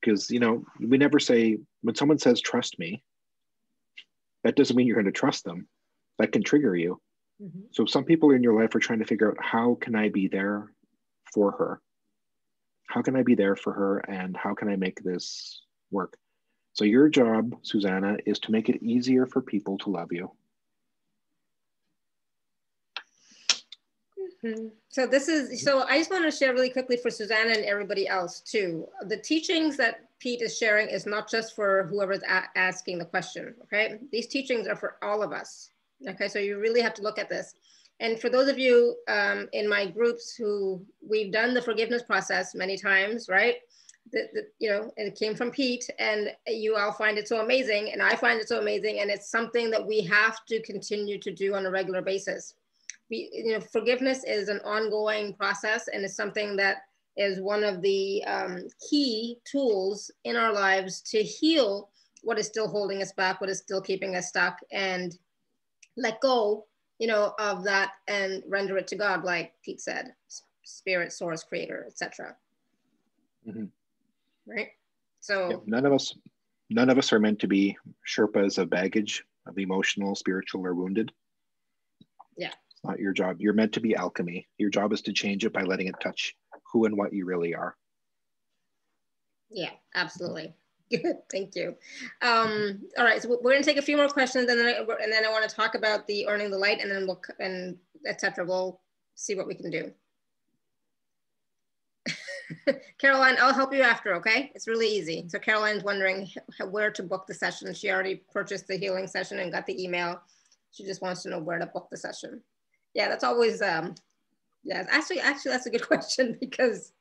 because, you know, we never say, when someone says, trust me, that doesn't mean you're going to trust them. That can trigger you. Mm-hmm. So some people in your life are trying to figure out how can I be there for her? how can I be there for her and how can I make this work? So your job, Susanna, is to make it easier for people to love you. Mm-hmm. So this is, so I just want to share really quickly for Susanna and everybody else too. The teachings that Pete is sharing is not just for whoever's asking the question, okay? These teachings are for all of us, okay? So you really have to look at this. And for those of you um, in my groups who we've done the forgiveness process many times, right? The, the, you know, it came from Pete, and you all find it so amazing, and I find it so amazing, and it's something that we have to continue to do on a regular basis. You know, forgiveness is an ongoing process, and it's something that is one of the um, key tools in our lives to heal what is still holding us back, what is still keeping us stuck, and let go you know, of that and render it to God, like Pete said, spirit, source, creator, etc. Mm-hmm. Right. So yeah, none of us, none of us are meant to be Sherpas of baggage of emotional, spiritual, or wounded. It's not your job. You're meant to be alchemy. Your job is to change it by letting it touch who and what you really are. Yeah, absolutely. Good, thank you. Um, all right, so we're gonna take a few more questions and then I, and then I wanna talk about the earning the light and then we'll, and etc. We'll see what we can do. Caroline, I'll help you after, okay? It's really easy. So Caroline's wondering where to book the session. She already purchased the healing session and got the email. She just wants to know where to book the session. Yeah, that's always, um, yeah, actually, actually that's a good question because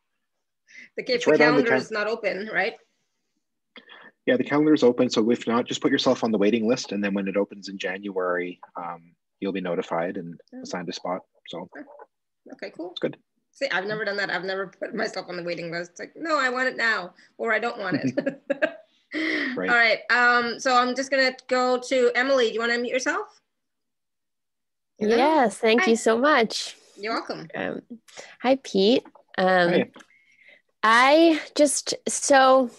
the, the right calendar is not open, right? Yeah, the calendar is open. So if not, just put yourself on the waiting list. And then when it opens in January, um, you'll be notified and assigned a spot. So, okay, cool. It's good. See, I've never done that. I've never put myself on the waiting list. It's like, no, I want it now, or I don't want it. right. All right. Um, so I'm just gonna go to Emily. Do you want to unmute yourself? Yes, thank hi. you so much. You're welcome. Um, hi, Pete. Um, hi. I just so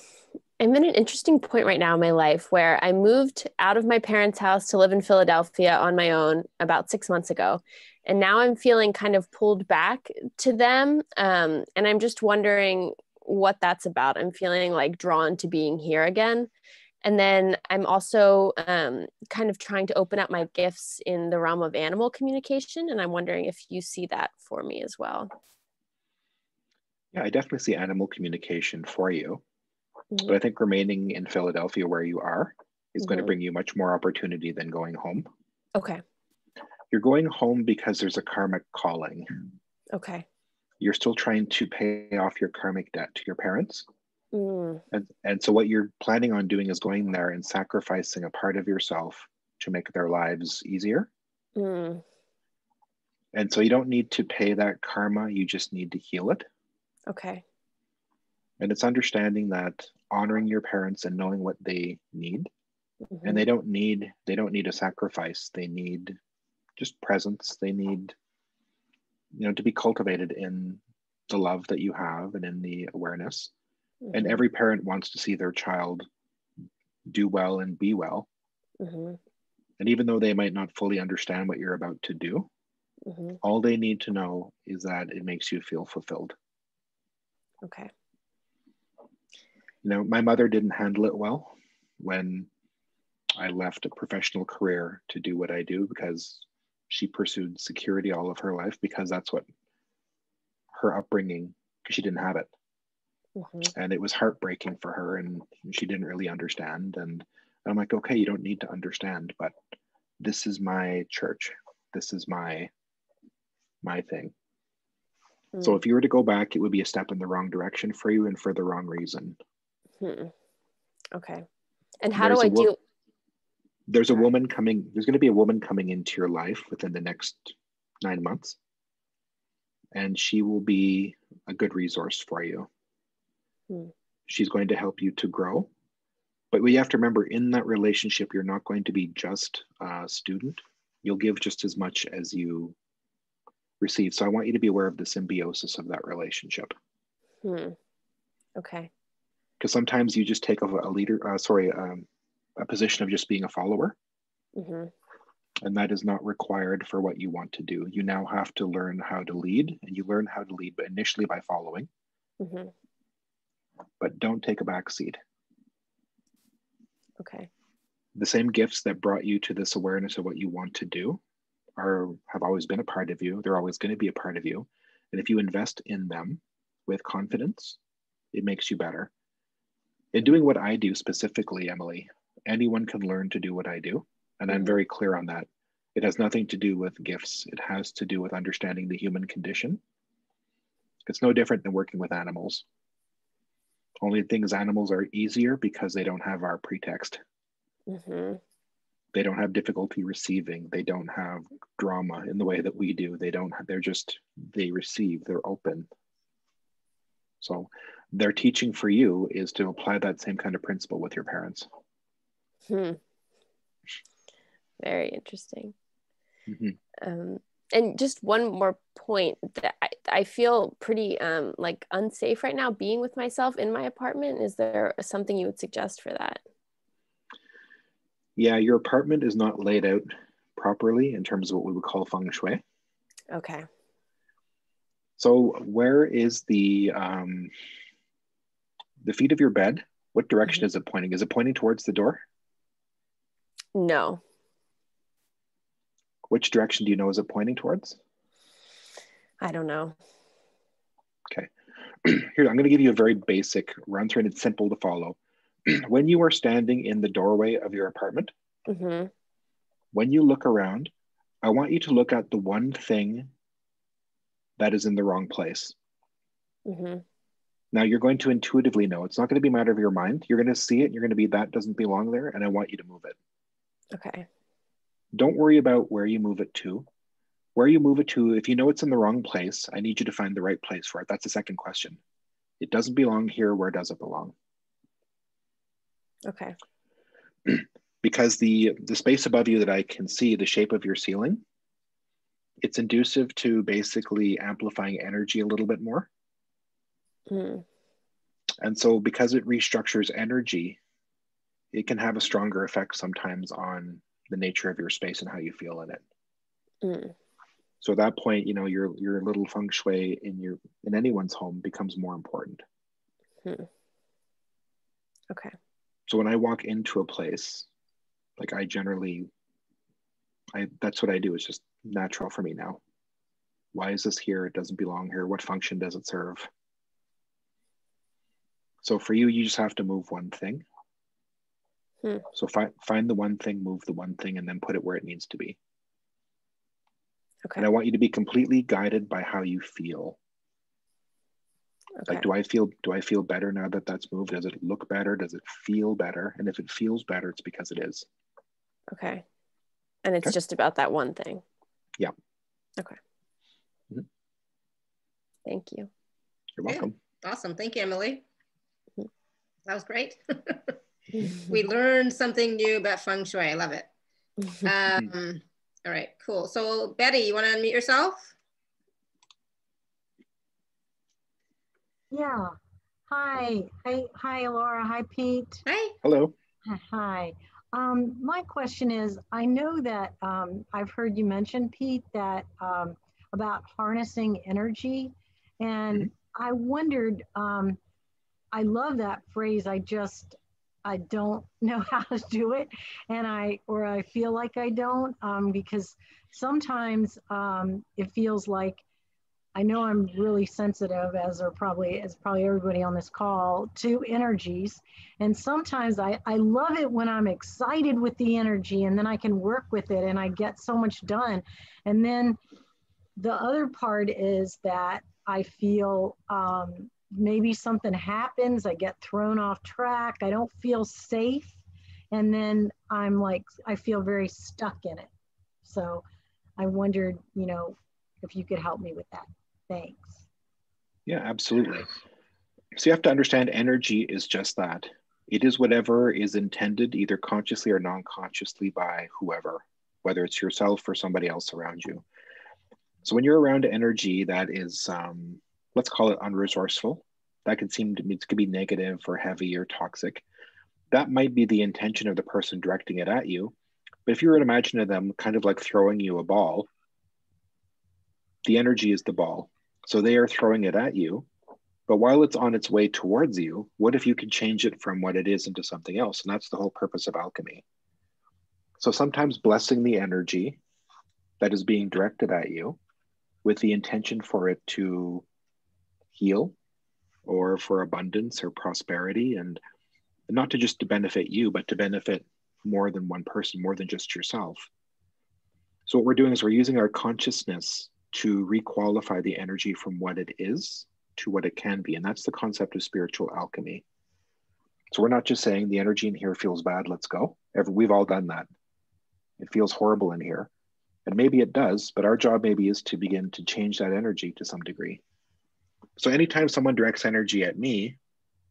I'm in an interesting point right now in my life where I moved out of my parents' house to live in Philadelphia on my own about six months ago. and now i'm feeling kind of pulled back to them um, and i'm just wondering what that's about i'm feeling like drawn to being here again and then i'm also um, kind of trying to open up my gifts in the realm of animal communication and i'm wondering if you see that for me as well. Yeah i definitely see animal communication for you. Mhm. but i think remaining in philadelphia where you are is going to bring you much more opportunity than going home. Okay. You're going home because there's a karmic calling. Okay. You're still trying to pay off your karmic debt to your parents Mm, And, and so what you're planning on doing is going there and sacrificing a part of yourself to make their lives easier. mm, And so you don't need to pay that karma, you just need to heal it. okay And it's understanding that honoring your parents and knowing what they need. Mhm. And they don't need they don't need a sacrifice. They need just presence. They need you know to be cultivated in the love that you have and in the awareness. And Mhm. every parent wants to see their child do well and be well. Mhm. And even though they might not fully understand what you're about to do, Mhm. all they need to know is that it makes you feel fulfilled. okay You know, my mother didn't handle it well when I left a professional career to do what I do because she pursued security all of her life because that's what her upbringing, because she didn't have it. Mhm. And it was heartbreaking for her and she didn't really understand. And I'm like, okay, you don't need to understand, but this is my church. This is my my thing. So Mm, if you were to go back, it would be a step in the wrong direction for you and for the wrong reason. hmm. okay and how There's do I wo- deal There's a woman coming, there's going to be a woman coming into your life within the next nine months. And she will be a good resource for you. Hmm. She's going to help you to grow. But we have to remember in that relationship, you're not going to be just a student. You'll give just as much as you receive. So I want you to be aware of the symbiosis of that relationship. Hmm. okay Because sometimes you just take a, a leader, uh, sorry, um, a position of just being a follower. hmm and that is not required for what you want to do. You now have to learn how to lead, and you learn how to lead, but initially by following. hmm But don't take a back seat. okay The same gifts that brought you to this awareness of what you want to do are have always been a part of you. They're always going to be a part of you, and if you invest in them with confidence, it makes you better. In doing what I do specifically, Emily, anyone can learn to do what I do, and I'm Mhm. very clear on that. It has nothing to do with gifts. It has to do with understanding the human condition. It's no different than working with animals. Only things animals are easier because they don't have our pretext. hmm They don't have difficulty receiving. They don't have drama in the way that we do. They don't, they're just, they receive, they're open. So their teaching for you is to apply that same kind of principle with your parents. Hmm. Very interesting. Mhm. Um, and just one more point that I, I feel pretty um, like unsafe right now being with myself in my apartment. Is there something you would suggest for that? Yeah, your apartment is not laid out properly in terms of what we would call feng shui. Okay. So where is the um, the feet of your bed? What direction Mhm. is it pointing? Is it pointing towards the door? No. Which direction do you know is it pointing towards? I don't know. Okay. Here, I'm going to give you a very basic run through, and it's simple to follow. when you are standing in the doorway of your apartment, hmm when you look around, I want you to look at the one thing that is in the wrong place. hmm Now you're going to intuitively know. It's not going to be a matter of your mind. You're going to see it. You're going to be that doesn't belong there, and I want you to move it. Okay. Don't worry about where you move it to. Where you move it to, if you know it's in the wrong place, I need you to find the right place for it. That's the second question. It doesn't belong here. Where does it belong? Okay. Because the the space above you that I can see, the shape of your ceiling, it's inducive to basically amplifying energy a little bit more. Mm. And so, because it restructures energy, it can have a stronger effect sometimes on the nature of your space and how you feel in it. Mm. So at that point, you know, your your little feng shui in your in anyone's home becomes more important. Hmm. Okay. So when I walk into a place, like I generally, I that's what I do. It's just natural for me now. Why is this here? It doesn't belong here. What function does it serve? So for you, you just have to move one thing. Hmm. So find find the one thing, move the one thing, and then put it where it needs to be. Okay. And I want you to be completely guided by how you feel. okay. Like, do I feel do I feel better now that that's moved? Does it look better? Does it feel better? And if it feels better, it's because it is. okay. And it's Okay. just about that one thing. Yeah. Okay. Mhm. Thank you. You're Yeah. welcome. Awesome. Thank you, Emily. Mhm. That was great. we learned something new about feng shui. I love it. Um, all right, cool. So Betty, you want to unmute yourself? Yeah. Hi. Hi. Hi, Alara. Hi, Pete. Hi. Hello. Hi. Um, my question is, I know that um, I've heard you mention, Pete, that um, about harnessing energy, and I wondered. Um, I love that phrase. I just, I don't know how to do it, and I or I feel like I don't um, because sometimes um, it feels like I know I'm really sensitive, as are probably as probably everybody on this call, to energies. And sometimes I, I love it when I'm excited with the energy and then I can work with it and I get so much done. And then the other part is that I feel um, maybe something happens, I get thrown off track, I don't feel safe. And then I'm like, I feel very stuck in it. So I wondered, you know, if you could help me with that. Thanks. Yeah, absolutely. So you have to understand energy is just that. It is whatever is intended, either consciously or non consciously, by whoever, whether it's yourself or somebody else around you. So when you're around energy that is, um, let's call it unresourceful, that could seem to be, it could be negative or heavy or toxic. That might be the intention of the person directing it at you. But if you were to imagine them kind of like throwing you a ball, the energy is the ball. So they are throwing it at you. But while it's on its way towards you, what if you could change it from what it is into something else? And that's the whole purpose of alchemy. So sometimes blessing the energy that is being directed at you with the intention for it to heal or for abundance or prosperity and not to just to benefit you, but to benefit more than one person, more than just yourself. So what we're doing is we're using our consciousness to requalify the energy from what it is to what it can be. And that's the concept of spiritual alchemy. So we're not just saying the energy in here feels bad, let's go. We've all done that. It feels horrible in here. And maybe it does, but our job maybe is to begin to change that energy to some degree. So anytime someone directs energy at me,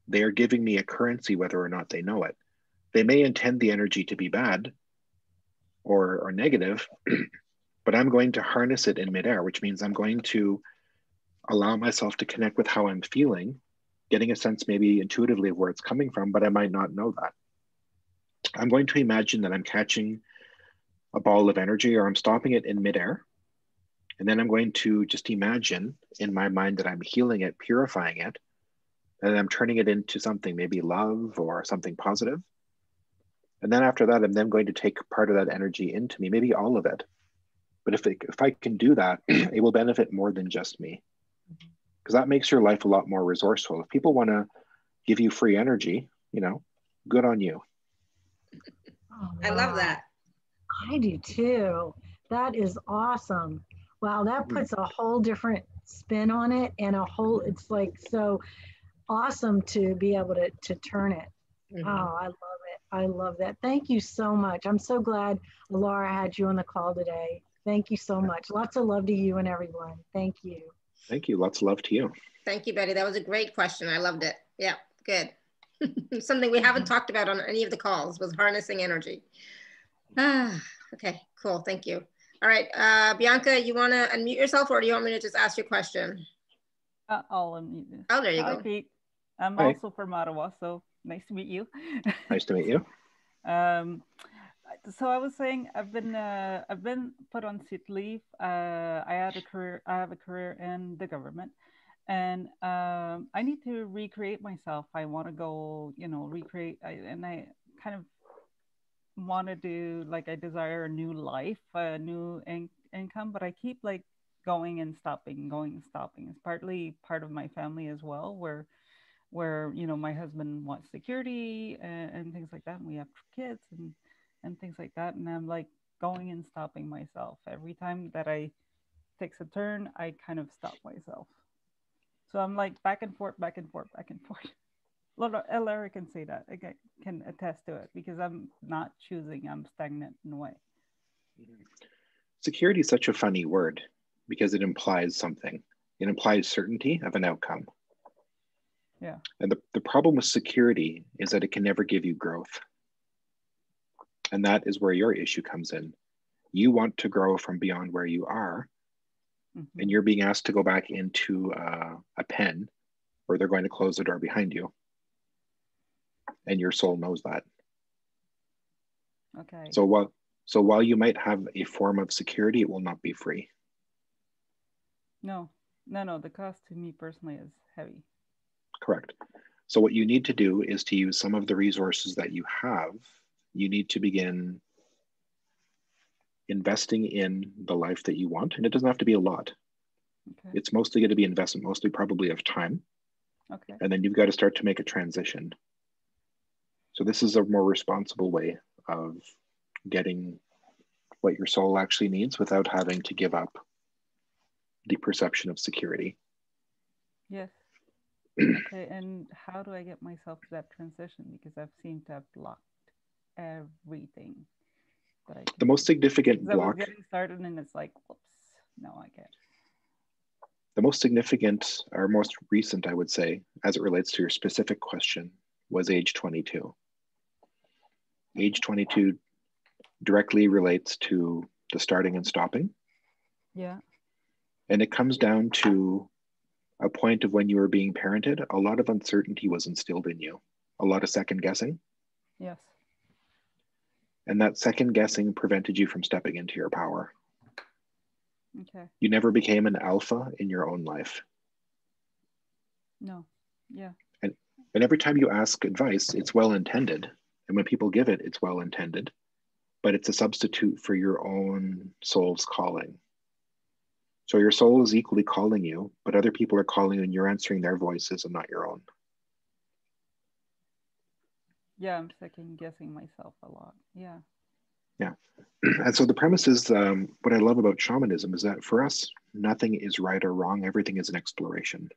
they are giving me a currency whether or not they know it. They may intend the energy to be bad or, or negative, but I'm going to harness it in midair, which means I'm going to allow myself to connect with how I'm feeling, getting a sense maybe intuitively of where it's coming from, but I might not know that. I'm going to imagine that I'm catching a ball of energy or I'm stopping it in midair. And then I'm going to just imagine in my mind that I'm healing it, purifying it, and I'm turning it into something, maybe love or something positive. And then after that, I'm then going to take part of that energy into me, maybe all of it. But if, it, if I can do that, it will benefit more than just me. Because that makes your life a lot more resourceful. If people want to give you free energy, you know, good on you. Oh, I love that. I do too. That is awesome. Wow, that Mhm. puts a whole different spin on it and a whole it's like so awesome to be able to to turn it. Mhm. Oh, I love it. I love that. Thank you so much. I'm so glad Alara had you on the call today. Thank you so much. Lots of love to you and everyone. Thank you. Thank you. Lots of love to you. Thank you, Betty. That was a great question. I loved it. Yeah, good. Something we haven't talked about on any of the calls was harnessing energy. Ah, okay, cool. Thank you. All right, uh, Bianca, you want to unmute yourself or do you want me to just ask your question? Uh, I'll unmute this. Oh, there you Hi, go. Pete. I'm Hi. also from Ottawa, so nice to meet you. Nice to meet you. um, so I was saying I've been uh, I've been put on sick leave. Uh, I had a career. I have a career in the government, and um, I need to recreate myself. I want to go, you know, recreate. I, and I kind of want to do like I desire a new life, a new in- income, but I keep like going and stopping, going and stopping. It's partly part of my family as well, where where you know my husband wants security and, and things like that, and we have kids and and things like that. And I'm like going and stopping myself. Every time that I takes a turn, I kind of stop myself. So I'm like back and forth, back and forth, back and forth. Larry can say that. I can attest to it because I'm not choosing. I'm stagnant in a way. Security is such a funny word because it implies something. It implies certainty of an outcome. Yeah. And the, the problem with security is that it can never give you growth. And that is where your issue comes in. You want to grow from beyond where you are, mm-hmm. and you're being asked to go back into uh, a pen where they're going to close the door behind you. And your soul knows that. Okay. So while so while you might have a form of security, it will not be free. No, no, no. The cost to me personally is heavy. Correct. So what you need to do is to use some of the resources that you have you need to begin investing in the life that you want. And it doesn't have to be a lot. Okay. It's mostly going to be investment, mostly probably of time. Okay. And then you've got to start to make a transition. So this is a more responsible way of getting what your soul actually needs without having to give up the perception of security. Yes. okay. And how do I get myself to that transition? Because I've seemed to have blocked everything. That I the most significant block. I getting started, and it's like, whoops, no, I get. The most significant, or most recent, I would say, as it relates to your specific question, was age 22. Age 22 directly relates to the starting and stopping. Yeah. And it comes down to a point of when you were being parented, a lot of uncertainty was instilled in you, a lot of second guessing. Yes. And that second guessing prevented you from stepping into your power. Okay. You never became an alpha in your own life. No. Yeah. And and every time you ask advice, it's well intended. And when people give it, it's well intended. But it's a substitute for your own soul's calling. So your soul is equally calling you, but other people are calling you and you're answering their voices and not your own. Yeah i'm second guessing myself a lot. Yeah. Yeah. And so the premise is um, what i love about shamanism is that for us nothing is right or wrong. Everything is an exploration.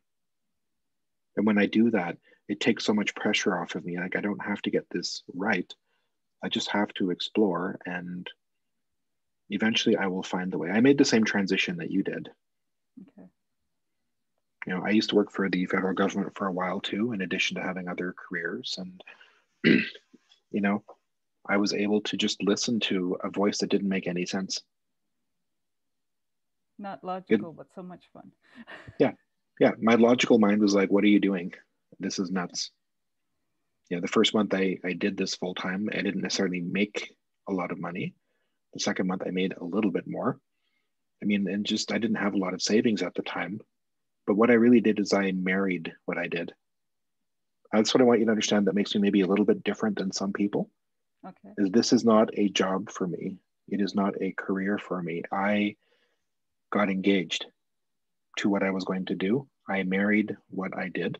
And when i do that it takes so much pressure off of me like i don't have to get this right i just have to explore and eventually i will find the way i made the same transition that you did okay you know i used to work for the federal government for a while too in addition to having other careers and you know, I was able to just listen to a voice that didn't make any sense. Not logical, it, but so much fun. yeah. Yeah. My logical mind was like, what are you doing? This is nuts. Yeah. The first month I, I did this full time, I didn't necessarily make a lot of money. The second month I made a little bit more. I mean, and just I didn't have a lot of savings at the time. But what I really did is I married what I did. That's what I want you to understand that makes me maybe a little bit different than some people. Okay. Is this is not a job for me. It is not a career for me. I got engaged to what I was going to do. I married what I did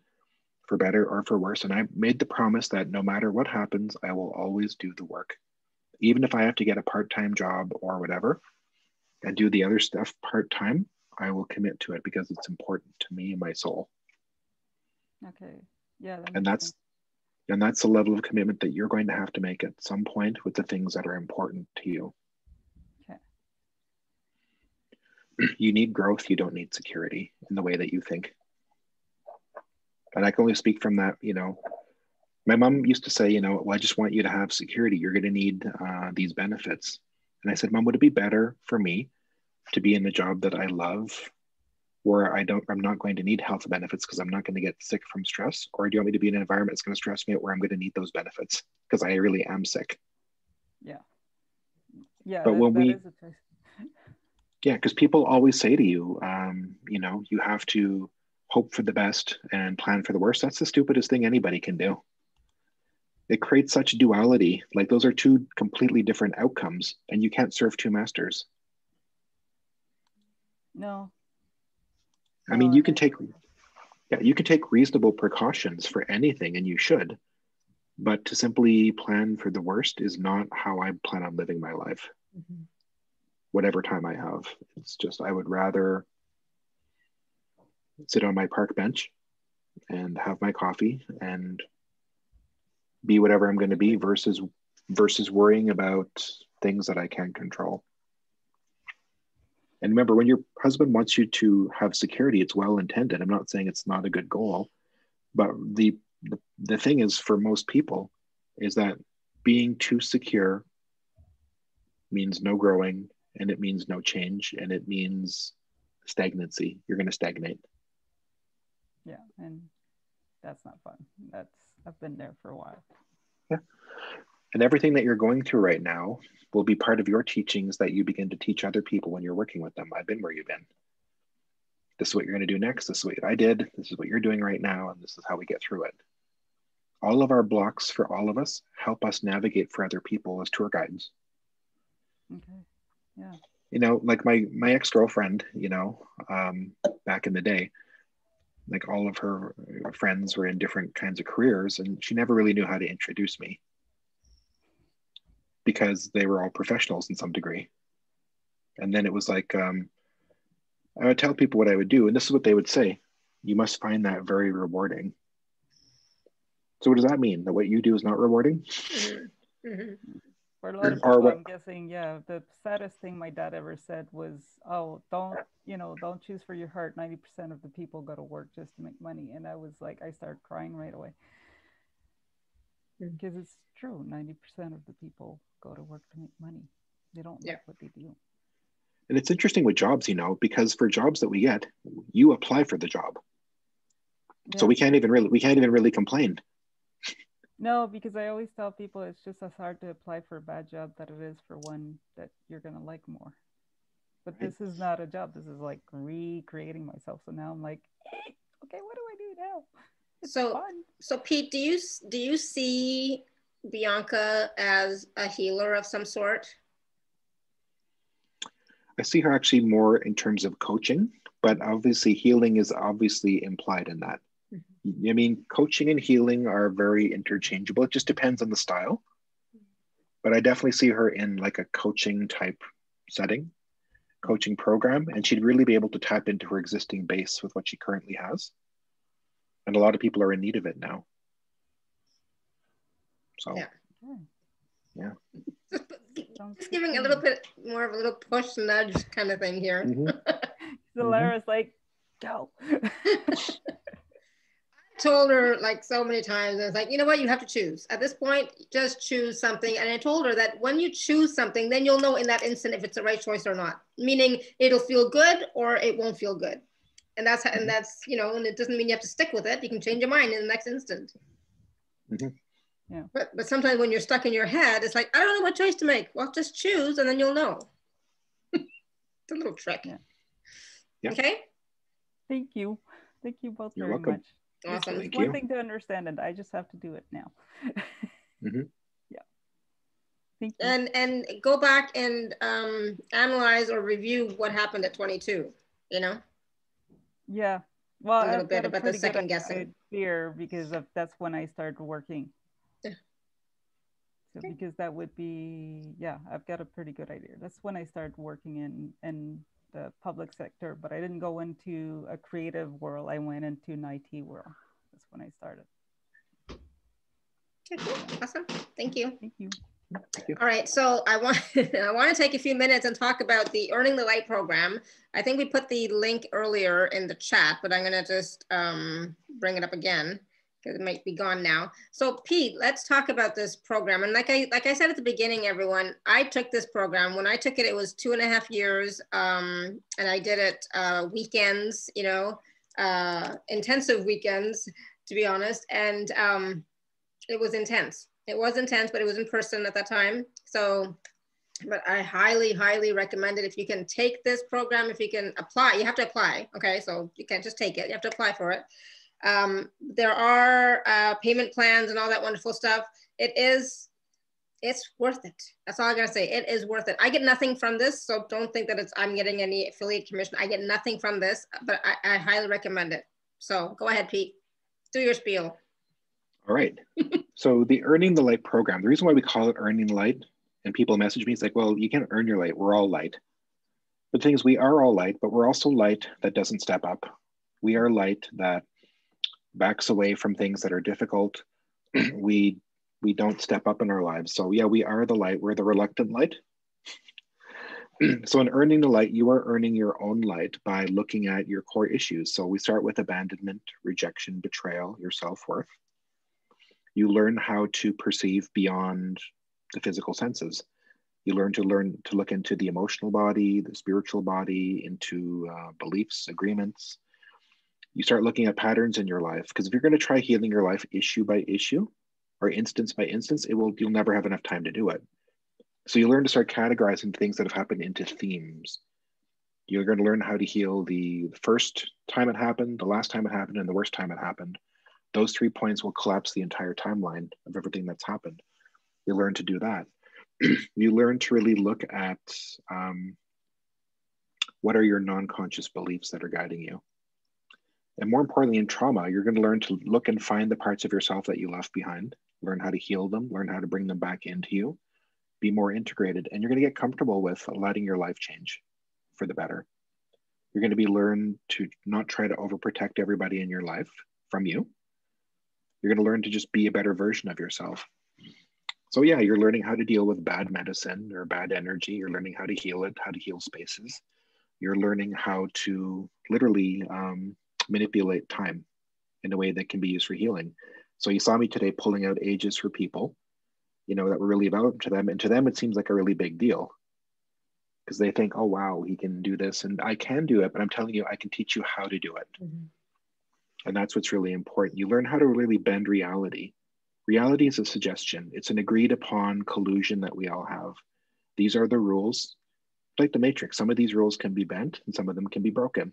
for better or for worse. And I made the promise that no matter what happens, I will always do the work. Even if I have to get a part time job or whatever and do the other stuff part time, I will commit to it because it's important to me and my soul. Okay. Yeah. That and that's sense. and that's the level of commitment that you're going to have to make at some point with the things that are important to you. Okay. You need growth, you don't need security in the way that you think. And I can only speak from that, you know, my mom used to say, you know, well, I just want you to have security. You're going to need uh, these benefits. And I said, Mom, would it be better for me to be in a job that I love where I don't, I'm not going to need health benefits because I'm not going to get sick from stress? Or do you want me to be in an environment that's going to stress me out where I'm going to need those benefits because I really am sick? Yeah. Yeah, but that, when that we yeah because people always say to you um, you know you have to hope for the best and plan for the worst. That's the stupidest thing anybody can do. It creates such duality. Like those are two completely different outcomes and you can't serve two masters. No. i mean No, you can take yeah you can take reasonable precautions for anything and you should. But to simply plan for the worst is not how i plan on living my life. Mm-hmm. Whatever time I have. It's just I would rather sit on my park bench and have my coffee and be whatever I'm going to be versus versus worrying about things that I can't control. And remember, when your husband wants you to have security, it's well intended. I'm not saying it's not a good goal, but the the, the thing is for most people is that being too secure means no growing and it means no change and it means stagnancy. You're going to stagnate. Yeah, and that's not fun. That's I've been there for a while. Yeah. And everything that you're going through right now will be part of your teachings that you begin to teach other people when you're working with them. I've been where you've been. This is what you're going to do next. This is what I did. This is what you're doing right now. And this is how we get through it. All of our blocks for all of us help us navigate for other people as tour guides. Okay. Yeah. you know like my my ex-girlfriend you know um back in the day like all of her friends were in different kinds of careers and she never really knew how to introduce me. Because they were all professionals in some degree. And then it was like um i would tell people what i would do and this is what they would say you must find that very rewarding. So what does that mean? That what you do is not rewarding? Mhm. For a lot of people, I'm guessing, yeah, the saddest thing my dad ever said was, "Oh, don't, you know, don't choose for your heart. Ninety percent of the people go to work just to make money." And I was like, I started crying right away Mm. because it's true. Ninety percent of the people go to work to make money. They don't Yeah. like what they do. and it's interesting with jobs you know because for jobs that we get you apply for the job so we can't even really we can't even really complain No, because I always tell people it's just as hard to apply for a bad job that it is for one that you're gonna like more. But Right. this is not a job. This is like recreating myself. So now I'm like, "Eh, okay, what do I do now? It's So- fun. So Pete, do you do you see Bianca as a healer of some sort? I see her actually more in terms of coaching, but obviously healing is obviously implied in that. I mean, coaching and healing are very interchangeable. It just depends on the style. But I definitely see her in like a coaching type setting, coaching program, and she'd really be able to tap into her existing base with what she currently has. And a lot of people are in need of it now. So, Yeah. Yeah. Sounds Just giving a little bit more of a little push nudge kind of thing here. Mhm. So Mhm. Alara's like, go. told her like so many times, and it's like, you know what, you have to choose. At this point, just choose something. And I told her that when you choose something, then you'll know in that instant if it's the right choice or not. Meaning it'll feel good or it won't feel good. And that's and that's you know, and it doesn't mean you have to stick with it. You can change your mind in the next instant. Mhm. Yeah. But but sometimes when you're stuck in your head, it's like I don't know what choice to make. Well, just choose, and then you'll know. it's a little trick. Yeah. Yeah. Okay. Thank you. Thank you both You're very welcome. much. Awesome. It's, Thank one you. thing to understand it. I just have to do it now. Mhm. Yeah. Thank you. and and go back and um, analyze or review what happened at 22 you know Yeah. Well, A little I've bit got about the second guessing. idea because of, that's when I started working. Yeah. So Okay. because that would be, yeah, I've got a pretty good idea. That's when I started working in in the public sector, but I didn't go into a creative world. I went into an IT world. That's when I started. okay, cool. awesome thank you Thank you. all right so i want i want to take a few minutes and talk about the earning the light program i think we put the link earlier in the chat but i'm going to just um, bring it up again because it might be gone now. So pete let's talk about this program. And like i like i said at the beginning everyone i took this program. When i took it it was two and a half years um, and i did it uh, weekends you know uh, intensive weekends to be honest. And um, it was intense. It was intense but it was in person at that time. So but I highly, highly recommend it. If you can take this program, if you can apply, you have to apply. Okay, so you can't just take it, you have to apply for it. Um, there are uh, payment plans and all that wonderful stuff. It is, it's worth it. That's all I gotta say. It is worth it. I get nothing from this, so don't think that it's I'm getting any affiliate commission. I get nothing from this, but I, I highly recommend it. So go ahead, Pete. Do your spiel. All right. so the Earning the Light program, the reason why we call it Earning the Light, and people message me, it's like, well, you can't earn your light. We're all light. The thing is, we are all light, but we're also light that doesn't step up. We are light that backs away from things that are difficult. we we don't step up in our lives. So yeah, we are the light. We're the reluctant light. so in earning the light, you are earning your own light by looking at your core issues. So we start with abandonment, rejection, betrayal, your self-worth. You learn how to perceive beyond the physical senses. You learn to learn to look into the emotional body, the spiritual body, into uh, beliefs, agreements. You start looking at patterns in your life because if you're going to try healing your life issue by issue or instance by instance, it will you'll never have enough time to do it. So you learn to start categorizing things that have happened into themes. You're going to learn how to heal the first time it happened, the last time it happened, and the worst time it happened. Those three points will collapse the entire timeline of everything that's happened you learn to do that. you learn to really look at um, what are your non-conscious beliefs that are guiding you. And more importantly, in trauma, you're going to learn to look and find the parts of yourself that you left behind, learn how to heal them, learn how to bring them back into you, be more integrated, and you're going to get comfortable with letting your life change for the better. You're going to be learn to not try to overprotect everybody in your life from you. You're going to learn to just be a better version of yourself so yeah, you're learning how to deal with bad medicine or bad energy. You're learning how to heal it, how to heal spaces. You're learning how to literally um, manipulate time in a way that can be used for healing. So you saw me today pulling out ages for people, you know, that were really valuable to them. And to them, it seems like a really big deal because they think, oh, wow, he can do this. And I can do it, but I'm telling you, I can teach you how to do it. Mm-hmm. And that's what's really important. You learn how to really bend reality Reality is a suggestion. It's an agreed upon collusion that we all have. These are the rules. Like the matrix, some of these rules can be bent and some of them can be broken.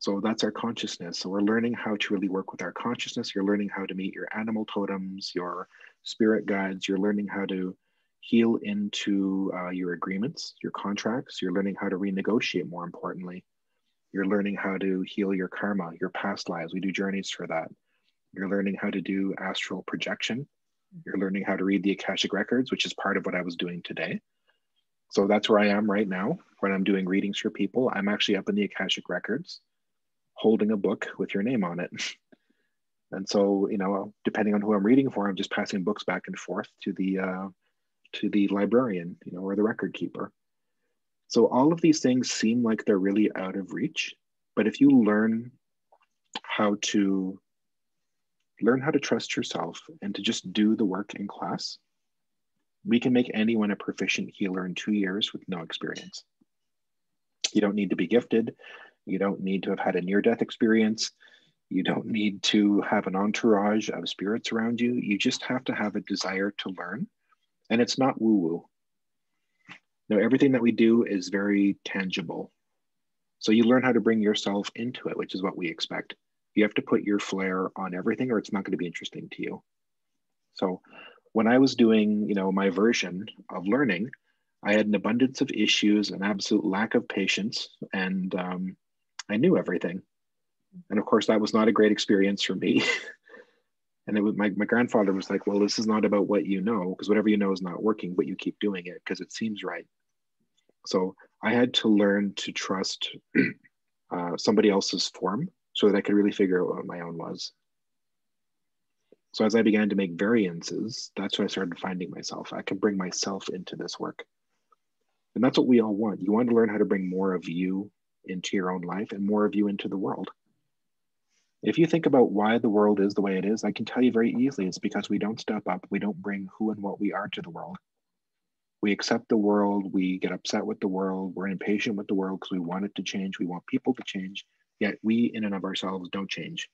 So that's our consciousness. So we're learning how to really work with our consciousness. You're learning how to meet your animal totems, your spirit guides. You're learning how to heal into uh, your agreements, your contracts. You're learning how to renegotiate, more importantly. You're learning how to heal your karma, your past lives. We do journeys for that. You're learning how to do astral projection. You're learning how to read the Akashic Records, which is part of what I was doing today. So that's where I am right now when I'm doing readings for people. I'm actually up in the Akashic Records holding a book with your name on it. And so, you know, depending on who I'm reading for, I'm just passing books back and forth to the uh, to the librarian, you know, or the record keeper. So all of these things seem like they're really out of reach, but if you learn how to learn how to trust yourself and to just do the work in class, we can make anyone a proficient healer in two years with no experience. You don't need to be gifted. You don't need to have had a near death experience. You don't need to have an entourage of spirits around you. You just have to have a desire to learn. And it's not woo woo. No, everything that we do is very tangible. So you learn how to bring yourself into it, which is what we expect. You have to put your flair on everything or it's not going to be interesting to you. So when I was doing, you know, my version of learning, I had an abundance of issues, an absolute lack of patience, and um, I knew everything. And of course, that was not a great experience for me. and it was, my, my grandfather was like, well, this is not about what you know, because whatever you know is not working, but you keep doing it because it seems right. So I had to learn to trust uh, somebody else's form so that I could really figure out what my own was. So as I began to make variances, that's when I started finding myself. I could bring myself into this work. And that's what we all want. You want to learn how to bring more of you into your own life and more of you into the world. If you think about why the world is the way it is, I can tell you very easily it's because we don't step up, we don't bring who and what we are to the world. We accept the world, we get upset with the world, we're impatient with the world because we want it to change, we want people to change, yet we in and of ourselves don't change.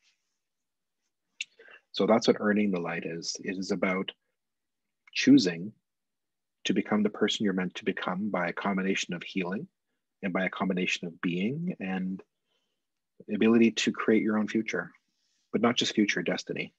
So that's what earning the light is. It is about choosing to become the person you're meant to become by a combination of healing and by a combination of being and the ability to create your own future, but not just future, destiny.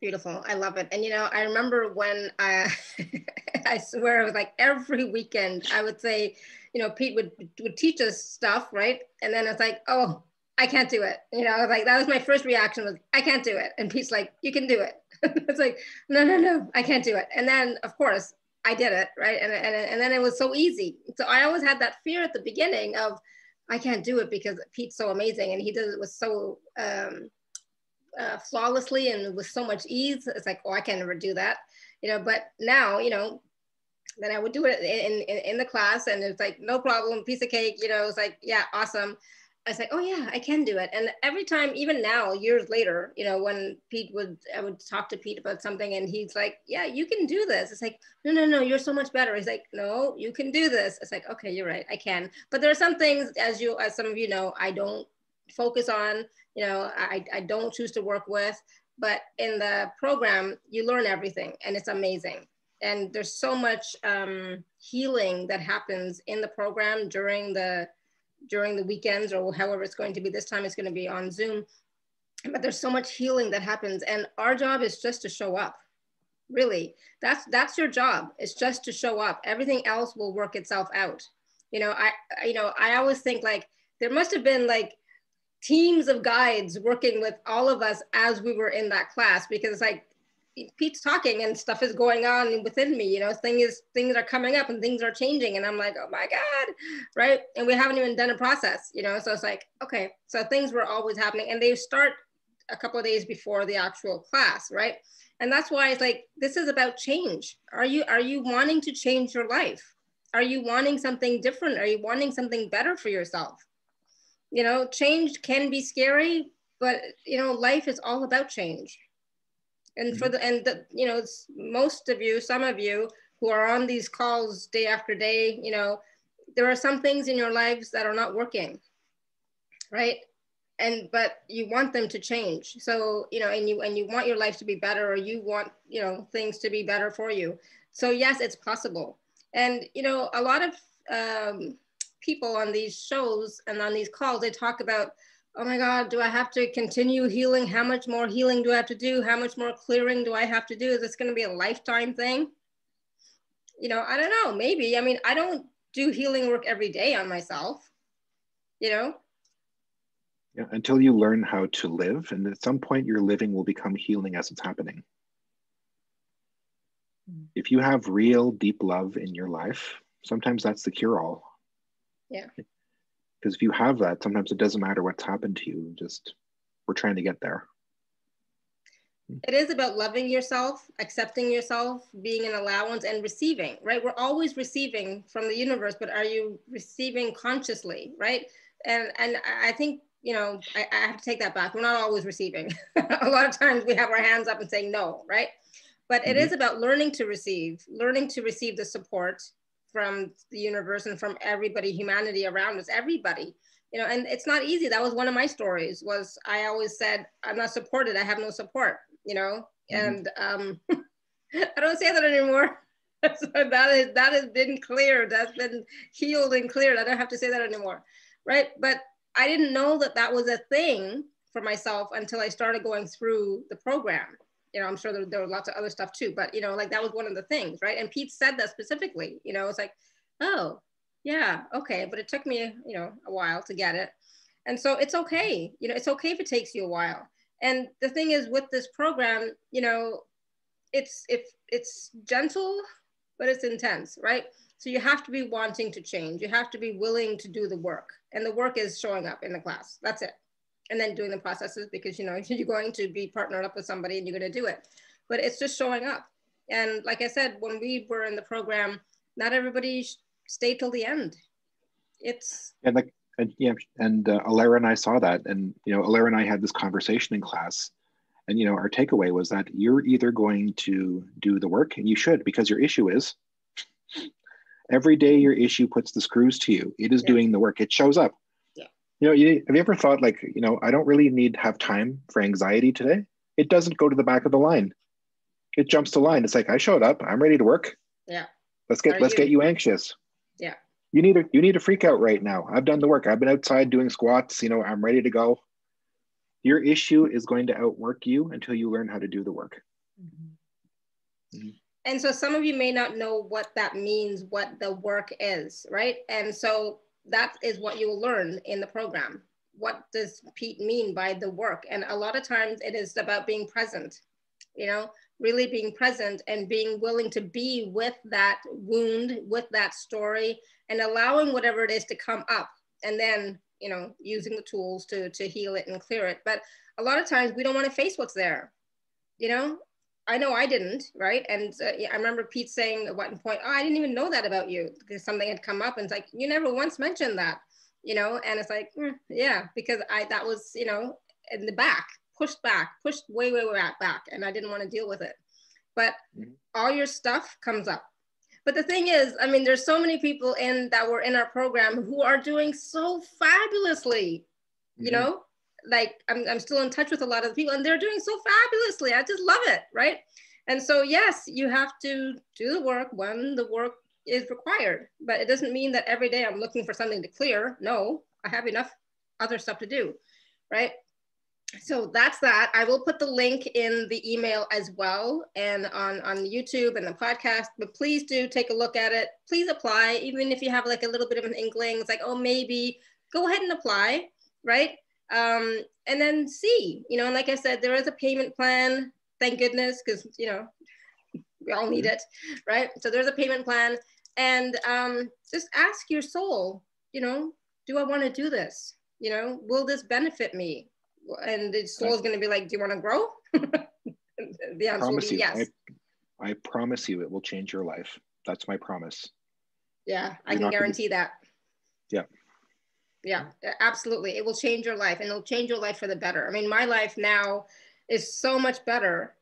Beautiful. I love it. And you know, I remember when I, I swear it was like every weekend I would say, you know, Pete would would teach us stuff, right? And then it's like, oh, I can't do it. You know, I was like that was my first reaction was I can't do it. And Pete's like, you can do it. it's like, no, no, no, I can't do it. And then of course I did it, right? And, and, and then it was so easy. So I always had that fear at the beginning of I can't do it because Pete's so amazing and he does it with so um, uh, flawlessly and with so much ease. It's like, oh, I can never do that, you know. But now, you know, then I would do it in, in, in the class and it's like, no problem, piece of cake, you know, it's like, yeah, awesome. I was like, oh yeah, I can do it. And every time, even now, years later, you know, when Pete would, I would talk to Pete about something and he's like, yeah, you can do this. It's like, no, no, no, you're so much better. He's like, no, you can do this. It's like, okay, you're right, I can. But there are some things, as you, as some of you know, I don't focus on, you know, I, I don't choose to work with. But in the program, you learn everything and it's amazing and there's so much um, healing that happens in the program during the during the weekends or however it's going to be this time it's going to be on zoom. But there's so much healing that happens and our job is just to show up really. That's that's your job it's just to show up. Everything else will work itself out. You know i you know i always think like there must have been like teams of guides working with all of us as we were in that class because like Pete's talking and stuff is going on within me, you know, things things are coming up and things are changing. And I'm like, oh my God, right? And we haven't even done a process, you know. So it's like, okay, so things were always happening. And they start a couple of days before the actual class, right? And that's why it's like this is about change. Are you are you wanting to change your life? Are you wanting something different? Are you wanting something better for yourself? You know, change can be scary, but you know, life is all about change and for mm-hmm. the and the you know most of you some of you who are on these calls day after day you know there are some things in your lives that are not working right? And but you want them to change. So you know and you and you want your life to be better or you want you know things to be better for you. So yes it's possible. And you know a lot of um, people on these shows and on these calls they talk about oh my God, do I have to continue healing? How much more healing do I have to do? How much more clearing do I have to do? Is this going to be a lifetime thing? You know, I don't know, maybe. I mean, I don't do healing work every day on myself, you know? Yeah, until you learn how to live. And at some point, your living will become healing as it's happening. Hmm. If you have real deep love in your life, sometimes that's the cure all. Yeah because if you have that sometimes it doesn't matter what's happened to you just we're trying to get there. It is about loving yourself accepting yourself being an allowance and receiving right? We're always receiving from the universe but are you receiving consciously right? And and i think you know i, I have to take that back. We're not always receiving. A lot of times we have our hands up and saying no right? But it mm-hmm. is about learning to receive learning to receive the support from the universe and from everybody, humanity around us, everybody. You know, and it's not easy. That was one of my stories. Was I always said I'm not supported. I have no support. You know, mm-hmm. and um, I don't say that anymore. so that is that has been cleared. That's been healed and cleared. I don't have to say that anymore, right? But I didn't know that that was a thing for myself until I started going through the program you know, I'm sure there, there was lots of other stuff too, but you know, like that was one of the things, right? And Pete said that specifically, you know, it's like, oh, yeah, okay, but it took me, you know, a while to get it. And so it's okay, you know, it's okay if it takes you a while. And the thing is with this program, you know, it's if it's gentle, but it's intense, right? So you have to be wanting to change. You have to be willing to do the work. And the work is showing up in the class. That's it and then doing the processes because you know you're going to be partnered up with somebody and you're going to do it. But it's just showing up. And like i said when we were in the program not everybody stayed till the end. It's and like and yeah and uh, alara and i saw that. And you know alara and i had this conversation in class. And you know our takeaway was that you're either going to do the work and you should because your issue is every day your issue puts the screws to you. It is yeah. doing the work. It shows up you know, you, have you ever thought like, you know, I don't really need to have time for anxiety today? It doesn't go to the back of the line. it jumps to line. It's like I showed up. I'm ready to work. Yeah. Let's get Are let's you? get you anxious. Yeah. You need a you need a freak out right now. I've done the work. I've been outside doing squats. You know, I'm ready to go. Your issue is going to outwork you until you learn how to do the work. Mm-hmm. Mm-hmm. And so some of you may not know what that means, what the work is, right? And so that is what you will learn in the program. What does Pete mean by the work? And a lot of times it is about being present, you know, really being present and being willing to be with that wound, with that story, and allowing whatever it is to come up. And then, you know, using the tools to, to heal it and clear it. But a lot of times we don't want to face what's there, you know, I know I didn't, right? And uh, yeah, I remember Pete saying at one point, "Oh, I didn't even know that about you," because something had come up, and it's like you never once mentioned that, you know. And it's like, mm, yeah, because I that was, you know, in the back, pushed back, pushed way, way, way back, and I didn't want to deal with it. But Mhm. all your stuff comes up. But the thing is, I mean, there's so many people in that were in our program who are doing so fabulously, you Mhm. know like I'm, I'm still in touch with a lot of the people and they're doing so fabulously. I just love it right? And so yes you have to do the work when the work is required. But it doesn't mean that every day i'm looking for something to clear. No i have enough other stuff to do right? So that's that. I will put the link in the email as well and on on youtube and the podcast but please do take a look at it. Please apply even if you have like a little bit of an inkling. It's like oh maybe. Go ahead and apply right um, and then see, you know, and like I said, there is a payment plan, thank goodness, because, you know, we all need it, right? So there's a payment plan and um, just ask your soul, you know, do I want to do this? You know, will this benefit me? And the soul is going to be like, do you want to grow? the answer will be you. yes. I, I promise you it will change your life. That's my promise. Yeah, I You're can not gonna- guarantee that. Yeah. Yeah, absolutely. It will change your life and it'll change your life for the better. I mean, my life now is so much better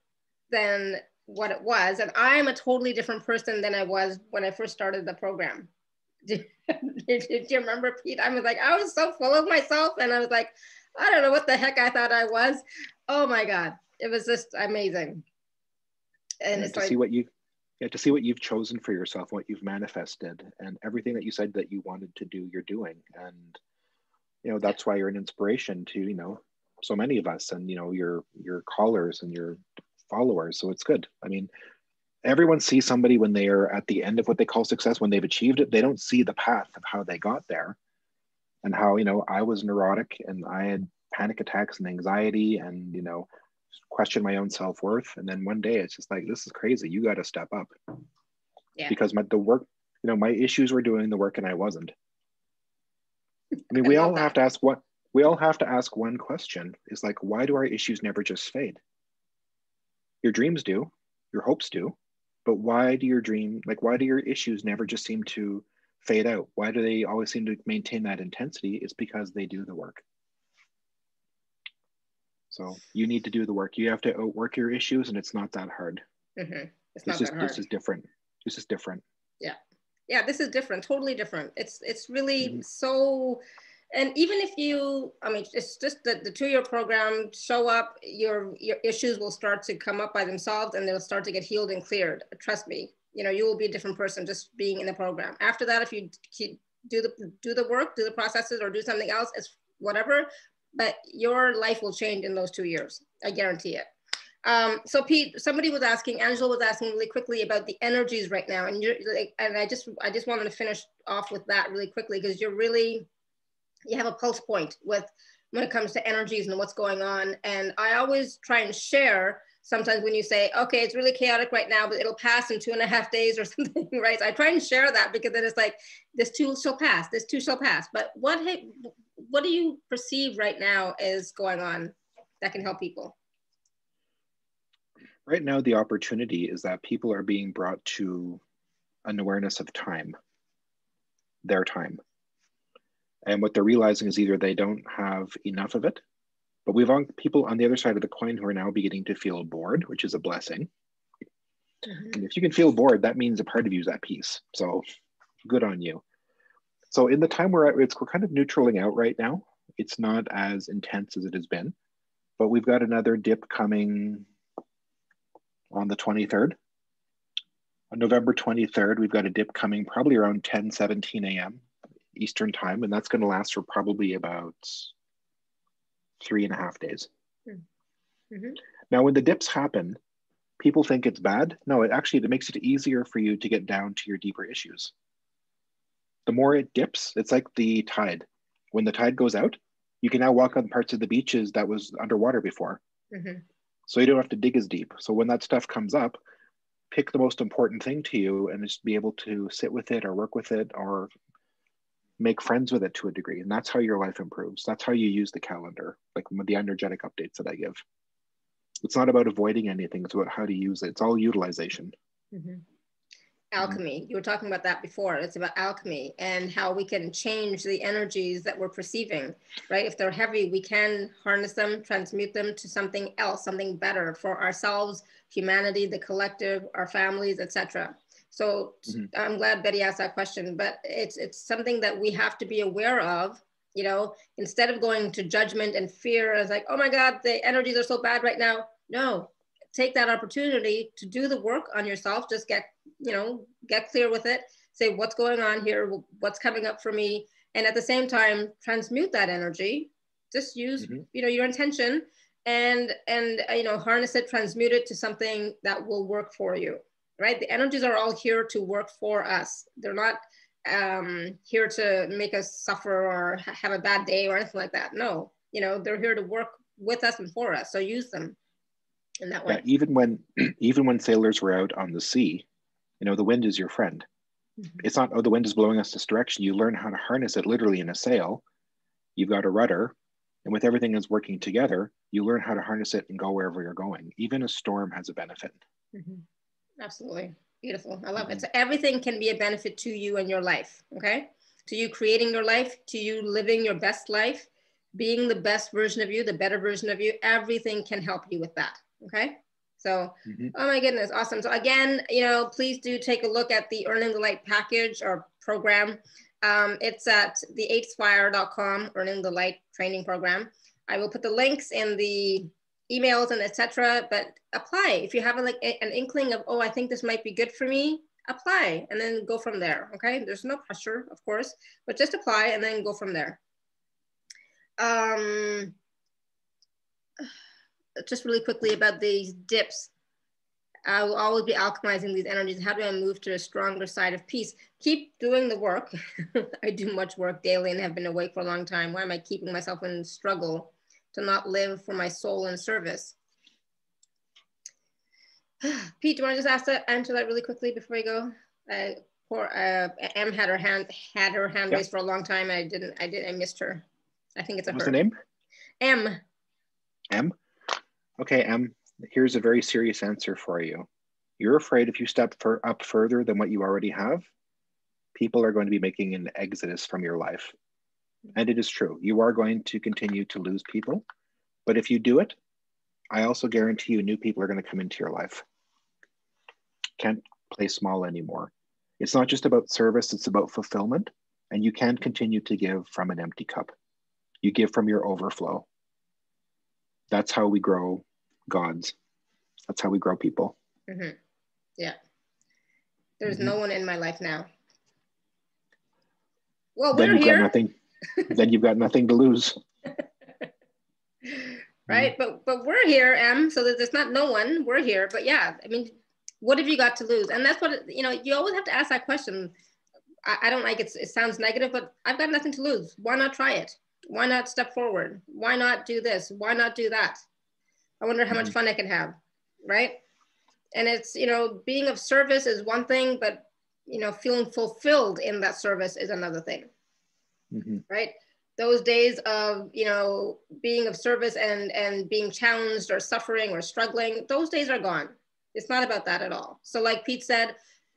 than what it was. And I'm a totally different person than I was when I first started the program. Do you remember, Pete? I was like, I was so full of myself. And I was like, I don't know what the heck I thought I was. Oh my God. It was just amazing. And And it's to like, see what you yeah, to see what you've chosen for yourself, what you've manifested, and everything that you said that you wanted to do, you're doing. And you know, that's why you're an inspiration to, you know, so many of us and you know, your your callers and your followers. So it's good. I mean, everyone sees somebody when they are at the end of what they call success, when they've achieved it, they don't see the path of how they got there and how, you know, I was neurotic and I had panic attacks and anxiety and, you know, question my own self-worth. And then one day it's just like, this is crazy. You got to step up Yeah. because my, the work, you know, my issues were doing the work and I wasn't. I mean, we I all that. have to ask what, we all have to ask one question is like, why do our issues never just fade? Your dreams do, your hopes do, but why do your dream, like, why do your issues never just seem to fade out? Why do they always seem to maintain that intensity? It's because they do the work. So you need to do the work. You have to outwork your issues, and it's not that hard. mhm, it's This not is that hard. this is different. This is different. yeah this is different totally different. It's it's really Mhm. so and even if you i mean it's just the, the two-year program show up your your issues will start to come up by themselves and they'll start to get healed and cleared. Trust me you know you will be a different person just being in the program. After that if you keep do the do the work do the processes or do something else it's whatever but your life will change in those two years. I guarantee it um, so Pete, somebody was asking, Angela was asking really quickly about the energies right now, and you're like, and I just, I just wanted to finish off with that really quickly because you're really, you have a pulse point with when it comes to energies and what's going on. And I always try and share. Sometimes when you say, okay, it's really chaotic right now, but it'll pass in two and a half days or something, right? So I try and share that because then it's like, this too shall pass, this too shall pass. But what, ha- what do you perceive right now is going on that can help people? Right now, the opportunity is that people are being brought to an awareness of time, their time. And what they're realizing is either they don't have enough of it, but we've on people on the other side of the coin who are now beginning to feel bored, which is a blessing. Mm-hmm. And if you can feel bored, that means a part of you is at peace. So good on you. So in the time we're at, it's we're kind of neutraling out right now. It's not as intense as it has been, but we've got another dip coming on the 23rd. On November 23rd, we've got a dip coming probably around 10, 17 a.m. Eastern time, and that's going to last for probably about three and a half days. Mm-hmm. Now, when the dips happen, people think it's bad. No, it actually it makes it easier for you to get down to your deeper issues. The more it dips, it's like the tide. When the tide goes out, you can now walk on parts of the beaches that was underwater before. Mm-hmm. So you don't have to dig as deep. So when that stuff comes up, pick the most important thing to you and just be able to sit with it or work with it or make friends with it to a degree. And that's how your life improves. That's how you use the calendar, like the energetic updates that I give. It's not about avoiding anything, it's about how to use it. It's all utilization. Mm-hmm. Alchemy, you were talking about that before. It's about alchemy and how we can change the energies that we're perceiving, right? If they're heavy, we can harness them, transmute them to something else, something better for ourselves, humanity, the collective, our families, etc. So mm-hmm. I'm glad Betty asked that question, but it's it's something that we have to be aware of. You know, instead of going to judgment and fear as like, oh my God, the energies are so bad right now. No, take that opportunity to do the work on yourself. Just get, you know, get clear with it. Say what's going on here, what's coming up for me, and at the same time transmute that energy. Just use, mm-hmm. you know, your intention and and uh, you know harness it, transmute it to something that will work for you right? The energies are all here to work for us. They're not um, here to make us suffer or have a bad day or anything like that. No, you know, they're here to work with us and for us. So use them in that way. Yeah, even when even when sailors were out on the sea, you know, the wind is your friend. Mm-hmm. It's not, oh, the wind is blowing us this direction. You learn how to harness it literally in a sail. You've got a rudder, and with everything is working together, you learn how to harness it and go wherever you're going. Even a storm has a benefit. Mm-hmm. Absolutely. Beautiful. I love it. So everything can be a benefit to you and your life. Okay. To you creating your life, to you living your best life, being the best version of you, the better version of you, everything can help you with that. Okay. So, mm-hmm. oh my goodness, awesome. So again, you know, please do take a look at the Earning the Light package or program. Um, it's at the Earning the Light training program. I will put the links in the emails and etc. But apply if you have a, like a, an inkling of oh I think this might be good for me. Apply and then go from there. Okay, there's no pressure, of course, but just apply and then go from there. Um, just really quickly about these dips. I will always be alchemizing these energies. How do I move to a stronger side of peace? Keep doing the work. I do much work daily and have been awake for a long time. Why am I keeping myself in struggle? to not live for my soul and service. Pete, do you want to just ask that, answer that really quickly before I go? Uh, poor uh, M had her hand had her hand raised for a long time. I didn't. I did. I missed her. I think it's a What's her. name? M. M. Okay, M. Here's a very serious answer for you. You're afraid if you step up further than what you already have, people are going to be making an exodus from your life. And it is true. You are going to continue to lose people. But if you do it, I also guarantee you new people are going to come into your life. Can't play small anymore. It's not just about service, it's about fulfillment. And you can continue to give from an empty cup. You give from your overflow. That's how we grow gods. That's how we grow people. Mm-hmm. Yeah. There's mm-hmm. no one in my life now. Well, we're here. Nothing then you've got nothing to lose. right, mm but but we're here, M. So there's not no one. We're here, but yeah, I mean, what have you got to lose? And that's what you know. You always have to ask that question. I, I don't like it. It sounds negative, but I've got nothing to lose. Why not try it? Why not step forward? Why not do this? Why not do that? I wonder how much fun I can have, right? And it's you know, being of service is one thing, but you know, feeling fulfilled in that service is another thing mm-hmm. right? Those days of you know being of service and and being challenged or suffering or struggling, those days are gone. It's not about that at all. So like Pete said,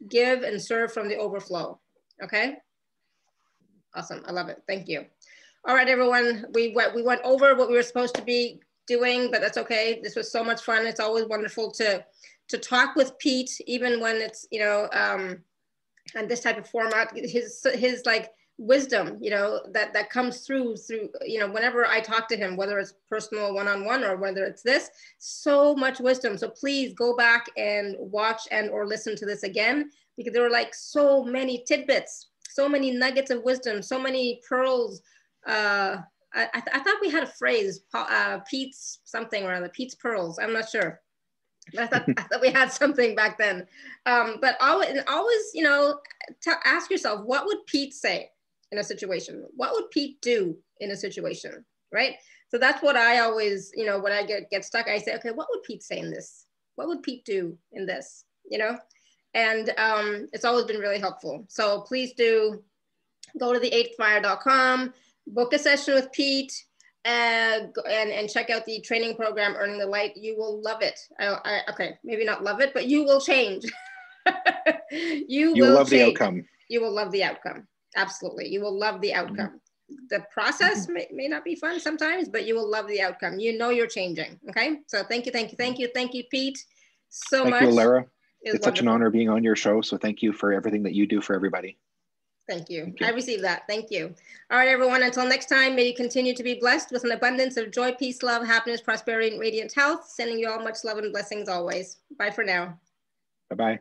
give and serve from the overflow. Okay. Awesome. I love it. Thank you. All right, everyone. We went we went over what we were supposed to be doing, but that's okay. This was so much fun. It's always wonderful to to talk with Pete, even when it's you know um, and this type of format. His his like wisdom you know that that comes through through you know whenever i talk to him whether it's personal one-on-one or whether it's this so much wisdom so please go back and watch and or listen to this again because there were like so many tidbits so many nuggets of wisdom so many pearls uh i, I, th I thought we had a phrase uh pete's something or other pete's pearls i'm not sure I thought, I thought we had something back then. Um, but always, always, you know, ask yourself, what would Pete say? in a situation? What would Pete do in a situation, right? So that's what I always, you know, when I get, get stuck, I say, okay, what would Pete say in this? What would Pete do in this, you know? And um, it's always been really helpful. So please do go to the eighthfire.com, book a session with Pete, and, and, and check out the training program, Earning the Light. You will love it. I, I, okay, maybe not love it, but you will change. you, you will love change. the outcome. You will love the outcome. Absolutely. You will love the Mm-hmm. outcome. The process may, may not be fun sometimes, but you will love the outcome. You know you're changing. Okay. So thank you, thank you, thank you, thank you, Pete, so Thank much. you, Alara. It was It's such an honor being on your show. So thank you for everything that you do for everybody. Thank you. Thank you. I received that. Thank you. All right, everyone. Until next time, may you continue to be blessed with an abundance of joy, peace, love, happiness, prosperity, and radiant health. Sending you all much love and blessings always. Bye for now. Bye bye.